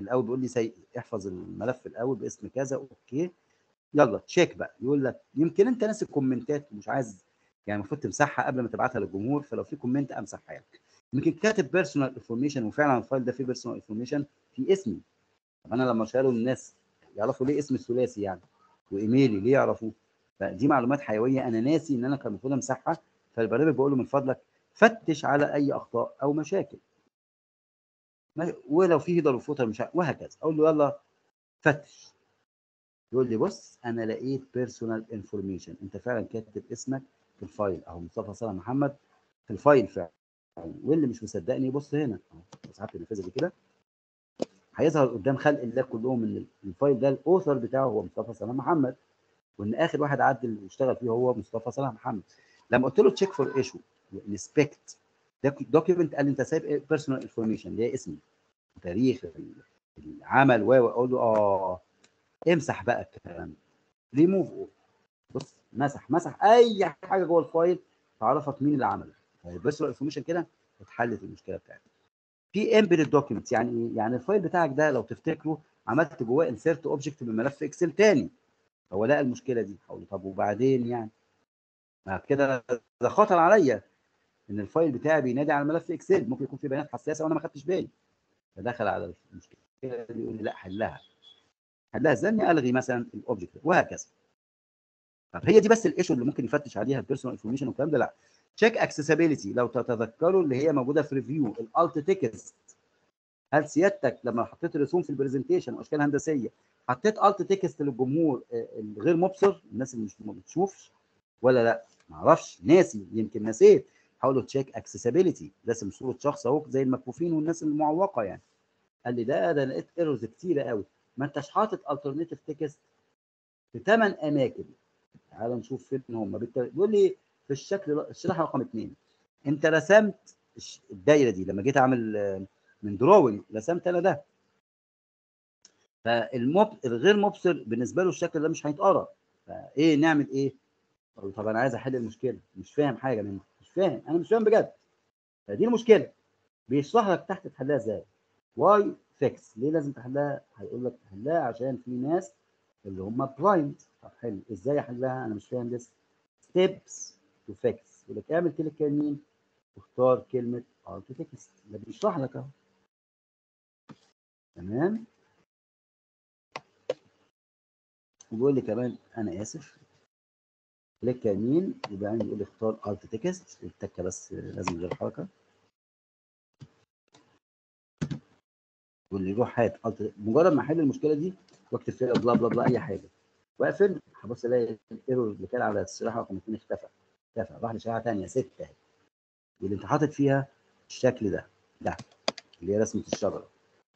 الأول بيقول لي سي... احفظ الملف الأول باسم كذا okay. يلا check بقى. يقول لك يمكن أنت ناسي ال comment ات ومش عايز يعني المفروض تمسحها قبل ما تبعتها للجمهور فلو في comment أمسحها لك. يمكن كاتب personal information وفعلا ال file ده فيه personal information في اسمي. طب أنا لما share ه للناس يعرفوا ليه اسمي الثلاثي يعني وإيميلي ليه يعرفوه؟ فدي معلومات حيوية أنا ناسي إن أنا كان المفروض أمسحها فالبرنامج بقول له من فضلك فتش على أي أخطاء أو مشاكل. ولو في header و footer مش وهكذا. أقول له يلا فتش. يقول لي بص أنا لقيت personal information أنت فعلا كاتب اسمك في ال file اهو مصطفى صالح محمد في ال file فعلا. واللي مش مصدقني يبص هنا أهو سحبت النافذة دي كده. هيظهر قدام خلق الله كلهم إن ال file ده ال author بتاعه هو مصطفى صالح محمد وإن آخر واحد عدل واشتغل فيه هو مصطفى صالح محمد. لما قلت له check for issue inspect document قال لي أنت سايب personal information اللي هي اسمي تاريخ العمل و أقول له آه امسح بقى الكلام. ريموف بص مسح مسح أي حاجة جوه ال file تعرفك مين اللي عمله ال personal information كده اتحلت المشكلة بتاعتك. في embedded documents يعني إيه؟ يعني ال file بتاعك ده لو تفتكروا عملت جواه insert object من ملف Excel تاني. هو لقى المشكلة دي. هقول طب وبعدين يعني؟ ما كده ده خطر عليا إن ال file بتاعي بينادي على ملف Excel ممكن يكون فيه بيانات حساسة وأنا ما خدتش بالي. فدخل على المشكلة دي يقول لي لأ حلها. حلها إزاي؟ ألغي مثلا ال object وهكذا. طب هي دي بس ال issue اللي ممكن يفتش عليها ال personal information والكلام ده؟ لا. check accessibility لو تتذكروا اللي هي موجودة في review ال alt text هل سيادتك لما حطيت رسوم في ال presentation وأشكال هندسية حطيت alt text للجمهور الغير مبصر الناس اللي مش ما بتشوفش؟ ولا لا؟ ما أعرفش. ناسي. يمكن نسيت. حاولوا check accessibility رسم صورة شخص أهو زي المكفوفين والناس المعوقة يعني. قال لي ده ده لقيت errors كتيرة قوي ما أنتش حاطط alternative text في ثمان أماكن. تعال نشوف فين هم بيقول لي في الشكل الشريحه رقم اثنين انت رسمت الدايرة دي لما جيت أعمل من drawing رسمت أنا ده. فالمب الغير مبصر بالنسبة له الشكل ده مش هيتقرأ. فإيه نعمل إيه؟ طب أنا عايز أحل المشكلة. مش فاهم حاجة منها مش فاهم. أنا مش فاهم بجد. فدي المشكلة. بيشرح لك تحت تحلها إزاي. why fix. ليه لازم تحلها؟ هيقول لك تحلها عشان في ناس اللي هم blind طب حلو. إزاي أحلها؟ أنا مش فاهم لسه steps to fix يقول لك اعمل click يمين واختار كلمة alt text ده بيشرح لك أهو. تمام؟ وبيقول لي كمان أنا آسف. click يمين يبقى عندي يقول لي اختار alt text التكة بس لازم غير حركة. واللي يروح هات. alt مجرد ما أحل المشكلة دي وأكتب فيها بلا بلا بلا أي حاجة. واقفل هبص الاقي ال error اللي كان على الشريحه رقم 2 اختفى. اختفى. راح لشريحه ثانية 6 أهي. واللي انت حاطط فيها الشكل ده. ده. اللي هي رسمة الشجرة.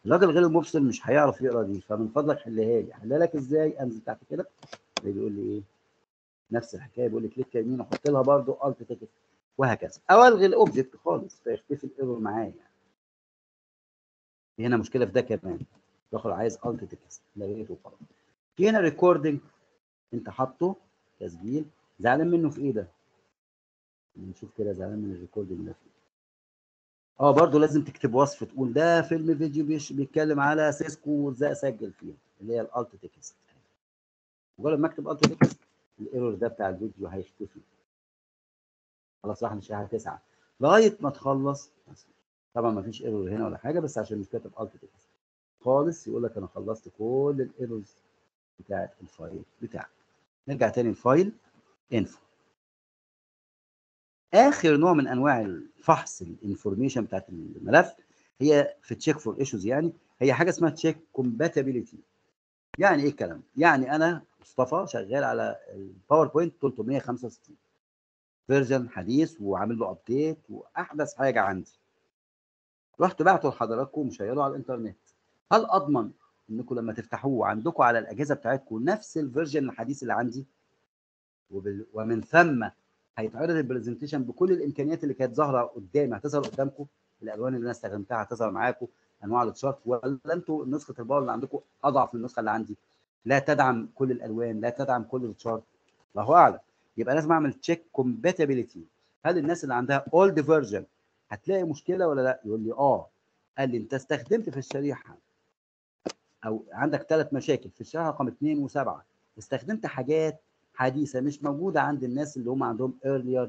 الراجل غير المبصر مش هيعرف يقرأ دي. فمن فضلك حلها لي. احلها لك إزاي؟ انزل تحت كده. اللي بيقول لي إيه؟ نفس الحكاية. بيقول لي click يمين أحط لها برده alt text وهكذا. أو ألغي ال object خالص. فيختفي ال error معايا. هنا مشكلة في ده كمان. دخل عايز alt text لقيته خلاص. في هنا recording انت حاطه تسجيل. زعلان منه في إيه ده؟ نشوف كده زعلان من ال recording ده. في إيه آه برضه لازم تكتب وصف تقول ده فيلم فيديو بيتكلم على سيسكو وازاي أسجل فيه اللي هي ال alt text مجرد ما اكتب alt text ال error ده بتاع الفيديو هيختفي. خلاص راح لشريحه تسعة. لغاية ما تخلص طبعا ما فيش error هنا ولا حاجة بس عشان مش كاتب alt text خالص يقول لك أنا خلصت كل ال errors. بتاعت ال file بتاعك. نرجع تاني ال file info آخر نوع من أنواع الفحص ال information بتاعت الملف هي في check for issues يعني هي حاجة اسمها check compatibility يعني إيه الكلام؟ يعني أنا مصطفى شغال على ال PowerPoint 365 version حديث وعامل له update وأحدث حاجة عندي. رحت بعته لحضراتكم ومشيره على الإنترنت. هل أضمن انكم لما تفتحوه عندكم على الأجهزة بتاعتكم نفس ال version الحديث اللي عندي. وبال... ومن ثم هيتعرض ال presentation بكل الإمكانيات اللي كانت ظاهرة قدامي هتظهر قدامكم الألوان اللي أنا استخدمتها هتظهر معاكم أنواع ال chart ولا أنتوا نسخة ال Power اللي عندكم أضعف من النسخة اللي عندي؟ لا تدعم كل الألوان لا تدعم كل ال chart الله أعلم. يبقى لازم أعمل check compatibility هل الناس اللي عندها old version هتلاقي مشكلة ولا لا؟ يقول لي آه. قال لي أنت استخدمت في الشريحة. أو عندك ثلاث مشاكل في الشريحه رقم 2 و7 استخدمت حاجات حديثة مش موجودة عند الناس اللي هم عندهم earlier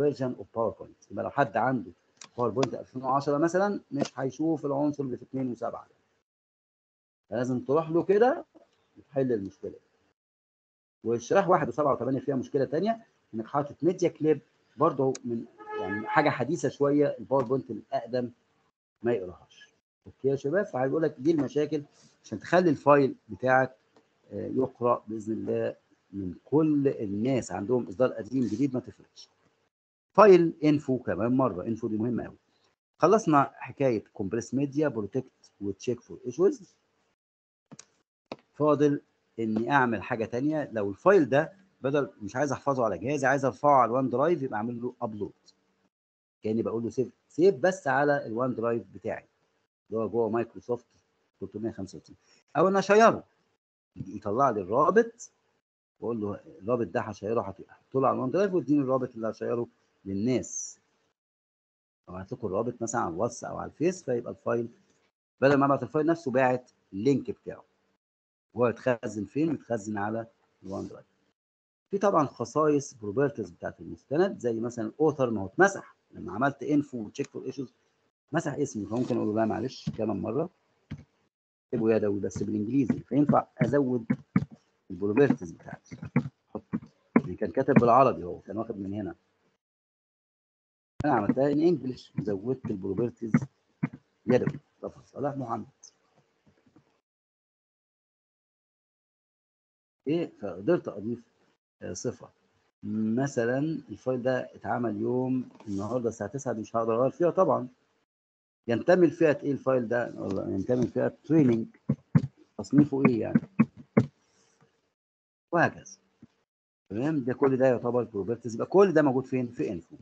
version of PowerPoint. يبقى لو حد عنده PowerPoint 2010 مثلا مش هيشوف العنصر اللي في 2 و7 لازم تروح له كده وتحل المشكلة. والشريحه 1 و7 و8 فيها مشكلة ثانية إنك حاطط media clip برضه من يعني حاجة حديثة شوية ال PowerPoint الأقدم ما يقراهاش. okay يا شباب؟ فهيقول لك دي المشاكل عشان تخلي ال file بتاعك يقرأ بإذن الله من كل الناس عندهم إصدار قديم جديد ما تفرقش. file info كمان مرة info دي مهمة قوي خلصنا حكاية compress media protect و check for issues فاضل إني أعمل حاجة تانية. لو ال file ده بدل مش عايز أحفظه على جهازي عايز أرفعه على ال OneDrive يبقى أعمل له upload كأني بقول له save save بس على ال OneDrive بتاعي. اللي هو جوه مايكروسوفت 365 أو ان اشيره يطلع لي الرابط واقول له الرابط ده هشيره هحطه على ال OneDrive واديني الرابط اللي هشيره للناس. أبعت لكم الرابط مثلا على الواتس أو على الفيس فيبقى ال file بدل ما أبعت ال file نفسه باعت ال link بتاعه. هو يتخزن فين؟ يتخزن على ال OneDrive. في طبعا خصائص properties بتاعت المستند زي مثلا ال author ما هو اتمسح. لما عملت info و check for issues مسح اسمي فممكن أقول له لا معلش كمان مرة. اكتبه يدوي بس بالإنجليزي فينفع أزود ال properties بتاعتي؟ أحط يعني كان كاتب بالعربي هو كان واخد من هنا. أنا عملتها in English زودت ال properties يدوي طبعا صلاح محمد. إيه فقدرت أضيف صفة. مثلا ال file ده اتعمل يوم النهارده الساعة 9 دي مش هقدر أغير فيها طبعا. ينتمي لفئة إيه ال file ده؟ والله ينتمي لفئة training تصنيفه إيه يعني؟ وهكذا. تمام؟ ده كل ده يعتبر properties يبقى كل ده موجود فين؟ في info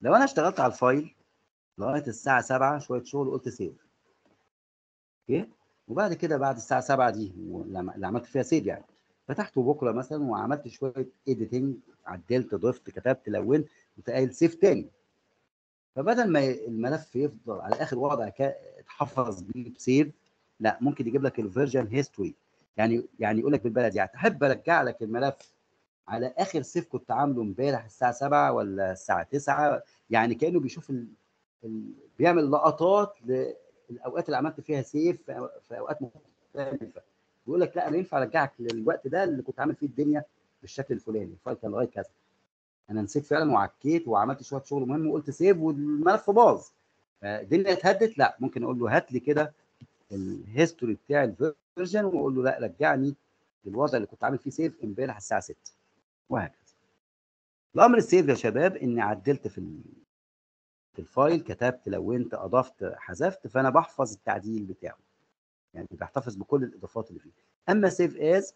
لو أنا اشتغلت على ال file لغاية الساعة 7 شوية شغل قلت save okay؟ وبعد كده بعد الساعة 7 دي اللي عملت فيها save يعني فتحته بكرة مثلا وعملت شوية editing عدلت ضفت كتبت لونت. قمت قايل save تاني. فبدل ما الملف يفضل على آخر وضع اتحفظ بيه ب save لا ممكن يجيب لك ال version history يعني يعني يقول لك بالبلدي يعني تحب أرجع لك الملف على آخر save كنت عامله امبارح الساعة 7 ولا الساعة 9 يعني كأنه بيشوف ال... ال... بيعمل لقطات للأوقات اللي عملت فيها save في أوقات مختلفة. بيقول لك لا أنا ينفع أرجعك للوقت ده اللي كنت عامل فيه الدنيا بالشكل الفلاني ال file كان لغايه كذا. أنا نسيت فعلا وعكيت وعملت شوية شغل مهم وقلت save والملف باظ. الدنيا اتهدت لا ممكن أقول له هات لي كده ال history بتاع ال version وأقول له لا رجعني للوضع اللي كنت عامل فيه save امبارح الساعة 6 وهكذا. الأمر ال save يا شباب إني عدلت في في ال file كتبت لونت أضفت حذفت فأنا بحفظ التعديل بتاعه. يعني بحتفظ بكل الإضافات اللي فيه. أما save as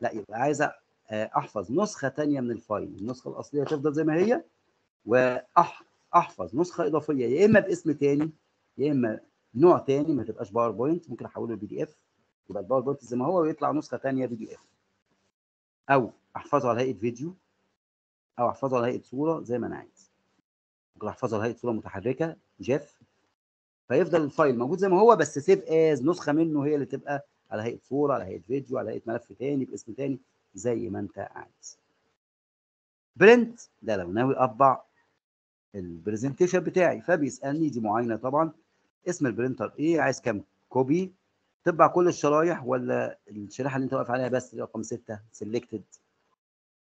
لا يبقى عايز أحفظ نسخة تانية من ال file. النسخة الأصلية تفضل زي ما هي واحفظ نسخة إضافية يا إما باسم تاني يا إما نوع تاني ما تبقاش PowerPoint ممكن أحوله ل PDF يبقى ال PowerPoint زي ما هو ويطلع نسخة تانية PDF أو احفظه على هيئه فيديو أو احفظه على هيئه صورة زي ما أنا عايز. ممكن احفظه على هيئه صورة متحركة GIF فيفضل ال file موجود زي ما هو بس save as نسخة منه هي اللي تبقى على هيئة صورة على هيئة فيديو على هيئة ملف تاني باسم تاني. زي ما انت عايز. print ده لو ناوي أطبع ال presentation بتاعي فبيسألني دي معاينة طبعا. اسم ال printer إيه عايز كام copy؟ تطبع كل الشرايح ولا الشريحة اللي انت واقف عليها بس رقم 6 selected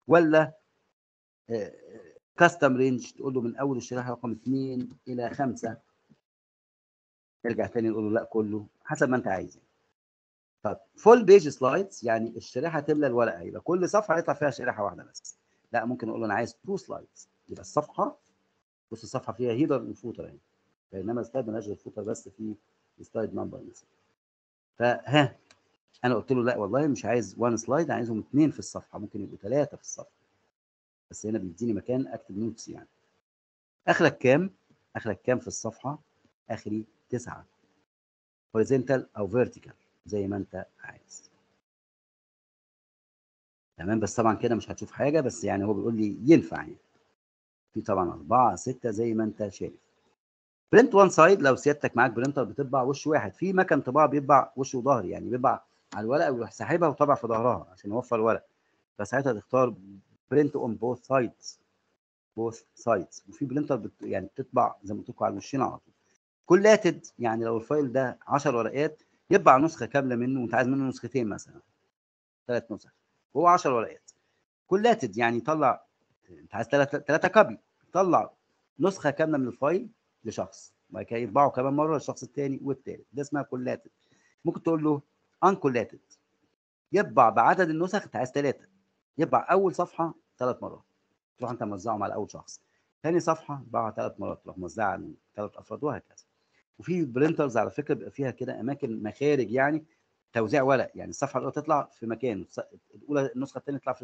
ولا custom range تقول له من أول الشريحة رقم 2 إلى 5 نرجع تاني نقول له لا كله حسب ما انت عايز طب full page slides يعني الشريحة تملى الورقة يبقى كل صفحة يطلع فيها شريحة واحدة بس. لا ممكن أقول أنا عايز two slides يبقى الصفحة بص الصفحة فيها header و footer أهي. بينما ال slide مالهاش غير footer بس في slide number مثلا. فها أنا قلت له لا والله مش عايز one slide عايزهم اثنين في الصفحة ممكن يبقوا ثلاثة في الصفحة. بس هنا بيديني مكان اكتب notes يعني. آخرك كام؟ آخرك كام في الصفحة؟ آخري تسعة. horizontal أو vertical زي ما انت عايز. تمام؟ بس طبعا كده مش هتشوف حاجة بس يعني هو بيقول لي ينفع يعني. في طبعا أربعة ستة زي ما انت شايف. print one side لو سيادتك معاك printer بتطبع وش واحد. في مكان طباعة بيطبع وش وظهر يعني بيطبع على الورقة ويروح ساحبها وطبع في ظهرها عشان يوفر ورق. فساعتها تختار print on both sides both sides وفي printer بت... يعني بتطبع زي ما قلت لكم على الوشين على طول. collated يعني لو ال file ده 10 ورقات يطبع نسخة كاملة منه وانت عايز منه نسختين مثلا. ثلاث نسخ. وهو 10 ورقات collated يعني طلع انت عايز ثلاثة ثلاثة copy. طلع نسخة كاملة من ال file لشخص. وبعد كده يطبعه كمان مرة للشخص الثاني والثالث ده اسمها collated ممكن تقول له uncollated يطبع بعدد النسخ انت عايز ثلاثة يطبع أول صفحة ثلاث مرات. تروح انت موزعهم على أول شخص. ثاني صفحة طبعها ثلاث مرات. تروح موزعها على ثلاث أفراد وهكذا. وفي برينترز على فكرة بيبقى فيها كده أماكن مخارج يعني توزيع ورق يعني الصفحة الأولى تطلع في مكان الأولى النسخة الثانية تطلع في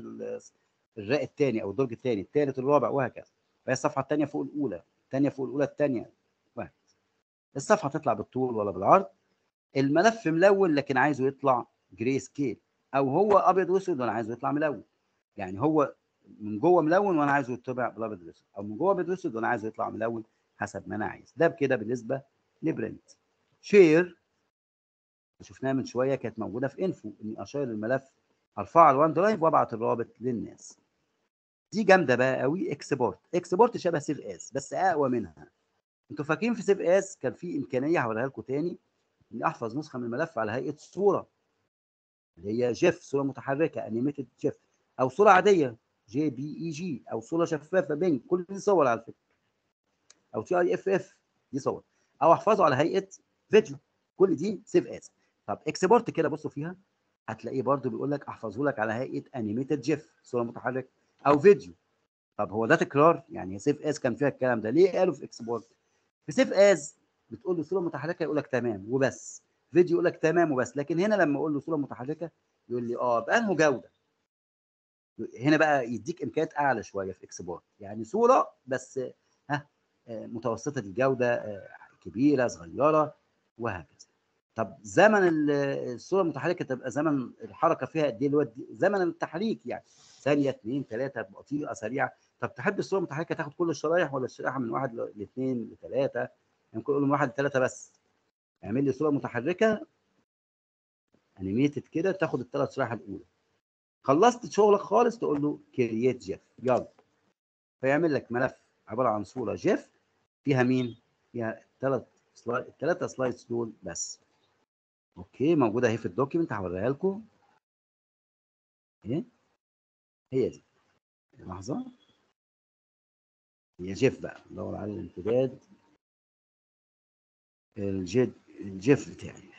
الراق الثاني أو الدرج الثاني الثالث الرابع وهكذا. فهي الصفحة الثانية فوق الأولى الثانية فوق الأولى الثانية وهكذا. الصفحة تطلع بالطول ولا بالعرض. الملف ملون لكن عايزه يطلع grayscale أو هو أبيض وأسود وأنا عايزه يطلع ملون. يعني هو من جوه ملون وأنا عايزه يطبع بالأبيض واسود أو من جوه أبيض وأسود وأنا عايزه يطلع ملون حسب ما أنا عايز. ده بكده بالنسبة ل print. share شفناها من شوية كانت موجودة في info إني أشير الملف أرفعه على ال OneDrive وأبعت الرابط للناس. دي جامدة بقى قوي export. export شبه save as بس أقوى منها. أنتوا فاكرين في save as كان في إمكانية هوريها لكم تاني؟ إني أحفظ نسخة من الملف على هيئة صورة. اللي هي GIF صورة متحركة animated GIF. أو صورة عادية JPEG أو صورة شفافة PNG كل دي صور على فكرة. أو TIFF دي صور. أو احفظه على هيئة فيديو كل دي save as طب export كده بصوا فيها هتلاقيه برضو بيقول لك احفظه لك على هيئة animated GIF صورة متحركة أو فيديو طب هو ده تكرار؟ يعني save as كان فيها الكلام ده. ليه قالوا في export في save as بتقول له صورة متحركة يقول لك تمام وبس. فيديو يقول لك تمام وبس. لكن هنا لما أقول له صورة متحركة يقول لي آه بأنهي جودة. هنا بقى يديك امكانيات اعلى شوية في export يعني صورة بس ها متوسطة الجودة كبيرة صغيرة وهكذا. طب زمن الصورة المتحركة تبقى زمن الحركة فيها قد إيه؟ زمن التحريك يعني. ثانية اثنين ثلاثة بطيئة سريعة. طب تحب الصورة المتحركة تاخد كل الشرايح ولا الشريحه من واحد لاثنين لثلاثه ممكن أقول من واحد لثلاثه بس. اعمل لي صورة متحركة animated كده تاخد الثلاث شرايح الأولى. خلصت شغلك خالص؟ تقول له create GIF يلا. فيعمل لك ملف عبارة عن صورة GIF فيها مين؟ فيها ثلاث slide الثلاثه slides دول بس. okay موجودة أهي في ال document هوريها لكم. إيه هي دي. لحظة. هي GIF بقى. ندور على الامتداد. الجيد الجيف بتاعي.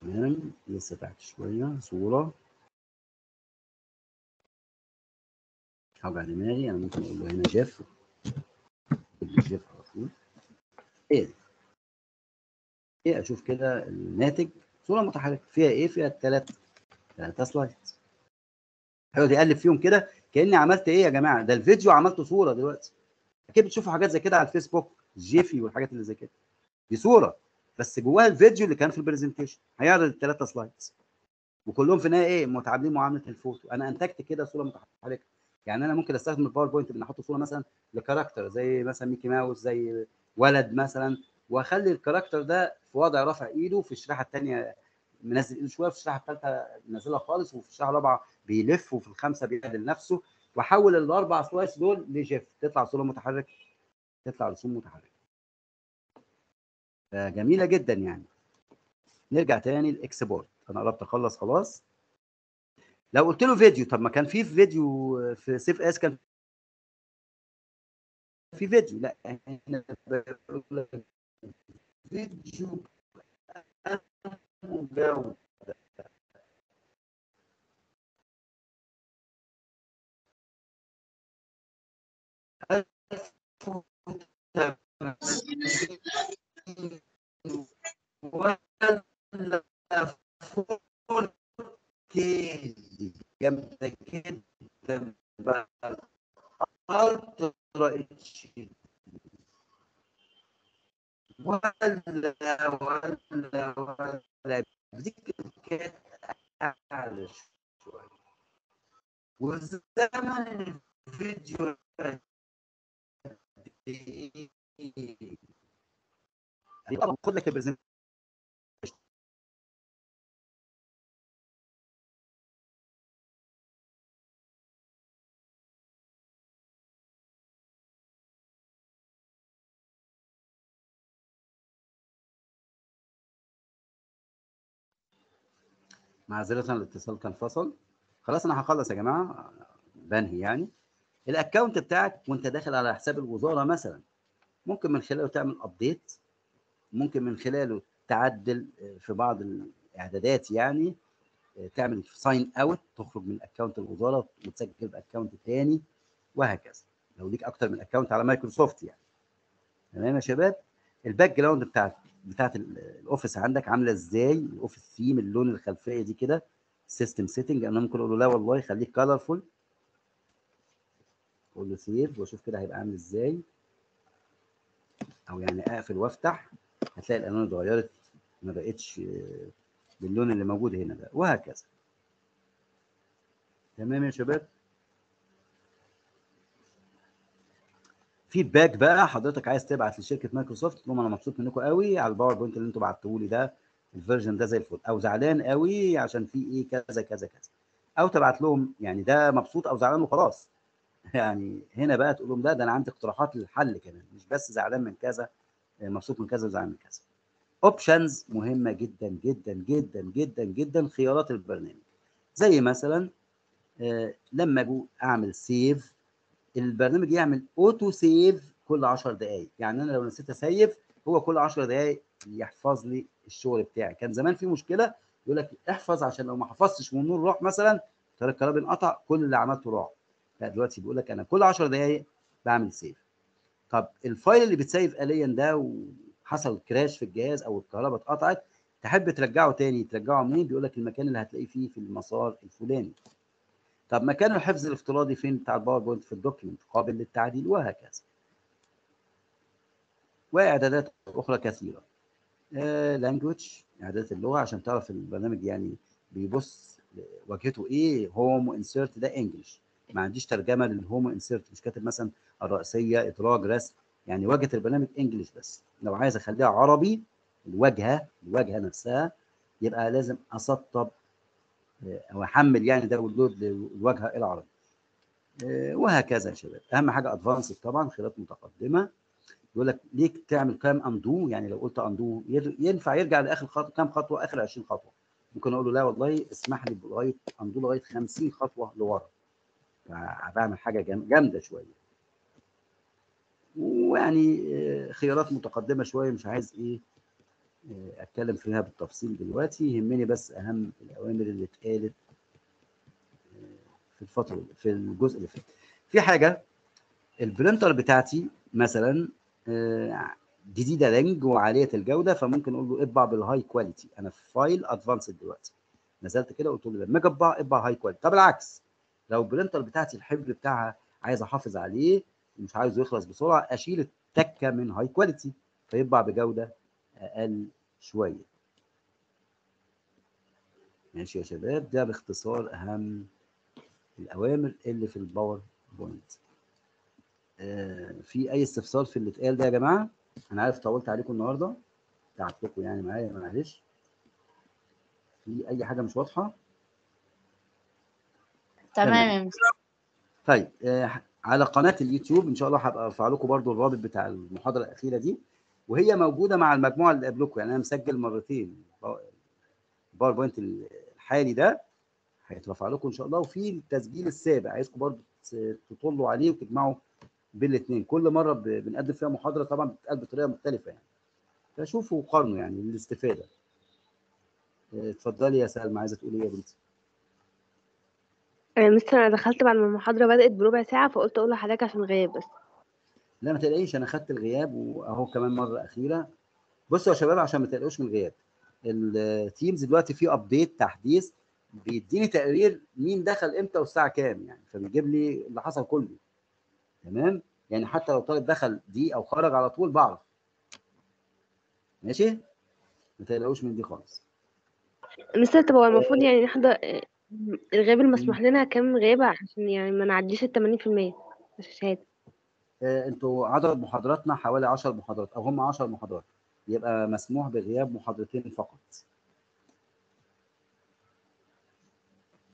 تمام؟ لسه تحت شوية. صورة. هوجع دماغي. أنا ممكن أقول له هنا GIF. GIF. دي؟ إيه أشوف كده الناتج؟ صورة متحركة. فيها إيه؟ فيها الثلاث ثلاثة slides هيقعد يقلب فيهم كده. كأني عملت إيه يا جماعة؟ ده الفيديو عملته صورة دلوقتي. أكيد بتشوفوا حاجات زي كده على الفيسبوك GIF والحاجات اللي زي كده. دي صورة بس جواها الفيديو اللي كان في ال presentation هيعرض الثلاثه slides وكلهم في النهاية إيه؟ متعاملين معاملة الفوتو. أنا أنتجت كده صورة متحركة. يعني أنا ممكن أستخدم ال PowerPoint ان أحط صورة مثلا ل character زي مثلا ميكي ماوس زي ولد مثلا وأخلي ال character ده في وضع رافع إيده في الشريحة الثانية منزل إيده شوية في الشريحة الثالثه منزلها خالص وفي الشريحة الرابعة بيلف وفي الخامسة بيعدل نفسه. وأحول الأربع slides دول ل GIF. تطلع صوره متحركه تطلع رسوم متحركة. جميلة جدا يعني. نرجع تاني ال export أنا قربت أخلص خلاص. لو قلت له فيديو طب ما كان في فيديو في save as كان في فيديو لا لك فيديو. جودة ولا الترا اتش ولا ولا ولا دي كانت اعلى شوية وزمن الفيديو خد لك البرزنتيشن معذرة الاتصال كان فصل. خلاص أنا هخلص يا جماعة بنهي يعني. ال account بتاعك وأنت داخل على حساب الوزارة مثلا ممكن من خلاله تعمل update ممكن من خلاله تعدل في بعض الإعدادات يعني تعمل sign out تخرج من account الوزارة وتسجل ب account تاني وهكذا. لو ليك أكتر من account على مايكروسوفت يعني. تمام يا شباب؟ ال background بتاعت بتاعت ال Office عندك عاملة إزاي؟ ال Office theme اللون الخلفية دي كده system setting أنا ممكن أقول له لا والله خليك colorful أقول له save وأشوف كده هيبقى عامل إزاي. أو يعني أقفل وأفتح هتلاقي الألوان اتغيرت. ما بقتش باللون اللي موجود هنا ده. وهكذا. تمام يا شباب؟ feedback بقى حضرتك عايز تبعت لشركة مايكروسوفت تقول لهم أنا مبسوط منكم قوي على ال PowerPoint اللي أنتوا بعتوه لي ده ال version ده زي الفل أو زعلان قوي عشان في إيه كذا كذا كذا. أو تبعت لهم يعني ده مبسوط أو زعلان وخلاص. *laughs* يعني هنا بقى تقول لهم ده ده أنا عندي اقتراحات للحل كمان مش بس زعلان من كذا مبسوط من كذا وزعلان من كذا. options مهمة جدا جدا جدا جدا جدا خيارات البرنامج. زي مثلا آه لما أجي أعمل save البرنامج يعمل auto save كل 10 دقائق يعني أنا لو نسيت أ save هو كل 10 دقائق يحفظ لي الشغل بتاعي. كان زمان في مشكلة يقول لك احفظ عشان لو ما حفظتش والنور راح مثلا طريق الكهرباء انقطع كل اللي عملته راح. لا دلوقتي بيقول لك أنا كل 10 دقائق بعمل save طب ال file اللي بت save آليا ده وحصل crash في الجهاز أو الكهرباء اتقطعت تحب ترجعه تاني؟ ترجعه منين؟ بيقول لك المكان اللي هتلاقيه فيه في المسار الفلاني. طب مكان الحفظ الافتراضي فين بتاع ال PowerPoint في ال document قابل للتعديل وهكذا. وإعدادات أخرى كثيرة. language آه إعدادات اللغة عشان تعرف البرنامج يعني بيبص واجهته إيه home و insert ده English ما عنديش ترجمة لل home و insert مش كاتب مثلا الرئيسيه ادراج رسم. يعني واجهة البرنامج English بس. لو عايز أخليها عربي الواجهة الواجهة نفسها يبقى لازم أسطب أو احمل يعني download للواجهه العربي وهكذا يا شباب. أهم حاجة advanced طبعا خيارات متقدمة. يقول لك ليك تعمل كام undo يعني لو قلت undo ينفع يرجع لآخر خطوه كام خطوة؟ آخر 20 خطوة. ممكن أقول له لا والله اسمح لي لغاية undo لغاية 50 خطوة لورا. بعمل حاجة جامدة شوية. ويعني خيارات متقدمة شوية مش عايز إيه آه، أتكلم فيها بالتفصيل دلوقتي. يهمني بس أهم الأوامر اللي اتقالت آه، في الفترة في الجزء اللي فات. في حاجة ال printer بتاعتي مثلا آه، جديدة رنج وعالية الجودة فممكن أقول له إطبع بال high quality أنا في file advanced دلوقتي. نزلت كده قلت له لما أجي اطبع إطبع high quality طب العكس. لو ال printer بتاعتي الحبر بتاعها عايز أحافظ عليه ومش عايزه يخلص بسرعة أشيل التكة من high quality فيطبع بجودة أقل شوية. ماشي يا شباب ده باختصار أهم الأوامر اللي في ال PowerPoint آه في أي استفسار في اللي اتقال ده يا جماعة؟ أنا عارف طولت عليكم النهارده. تعبتكم يعني معايا معلش. في أي حاجة مش واضحة؟ تمام طيب آه، على قناة اليوتيوب إن شاء الله هبقى أرفع لكم برضو الرابط بتاع المحاضرة الأخيرة دي. وهي موجودة مع المجموعة اللي قبلكم يعني أنا مسجل مرتين. الباوربوينت الحالي ده هيترفع لكم إن شاء الله وفي التسجيل السابع. عايزكم برضو تطلوا عليه وتجمعوا بين الاثنين كل مرة بنقدم فيها محاضرة طبعا بتتقال بطريقة مختلفة يعني. فشوفوا وقارنوا يعني للاستفاده آه، اتفضلي يا سلمى عايزة تقولي إيه يا بنتي؟ آه، مستر أنا دخلت بعد ما المحاضرة بدأت بربع ساعة فقلت أقول لحضرتك عشان غياب بس. لا ما تقلقيش أنا خدت الغياب وأهو كمان مرة أخيرة. بصوا يا شباب عشان ما تقلقوش من الغياب ال Teams دلوقتي في update تحديث بيديني تقرير مين دخل إمتى والساعة كام يعني فبيجيب لي اللي حصل كله. تمام؟ يعني حتى لو طالب دخل دي أو خرج على طول بعرف. ماشي؟ ما تقلقوش من دي خالص. مستر طب هو المفروض يعني نحضر الغياب المسموح لنا كام غياب عشان يعني ما نعديش ال 80% مش الشهاده أنتوا عدد محاضراتنا حوالي 10 محاضرات أو هم 10 محاضرات. يبقى مسموح بغياب محاضرتين فقط.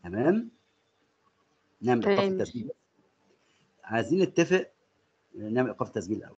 تمام؟ نعمل إيقاف. التسجيل. عايزين نتفق نعمل إيقاف التسجيل الأول.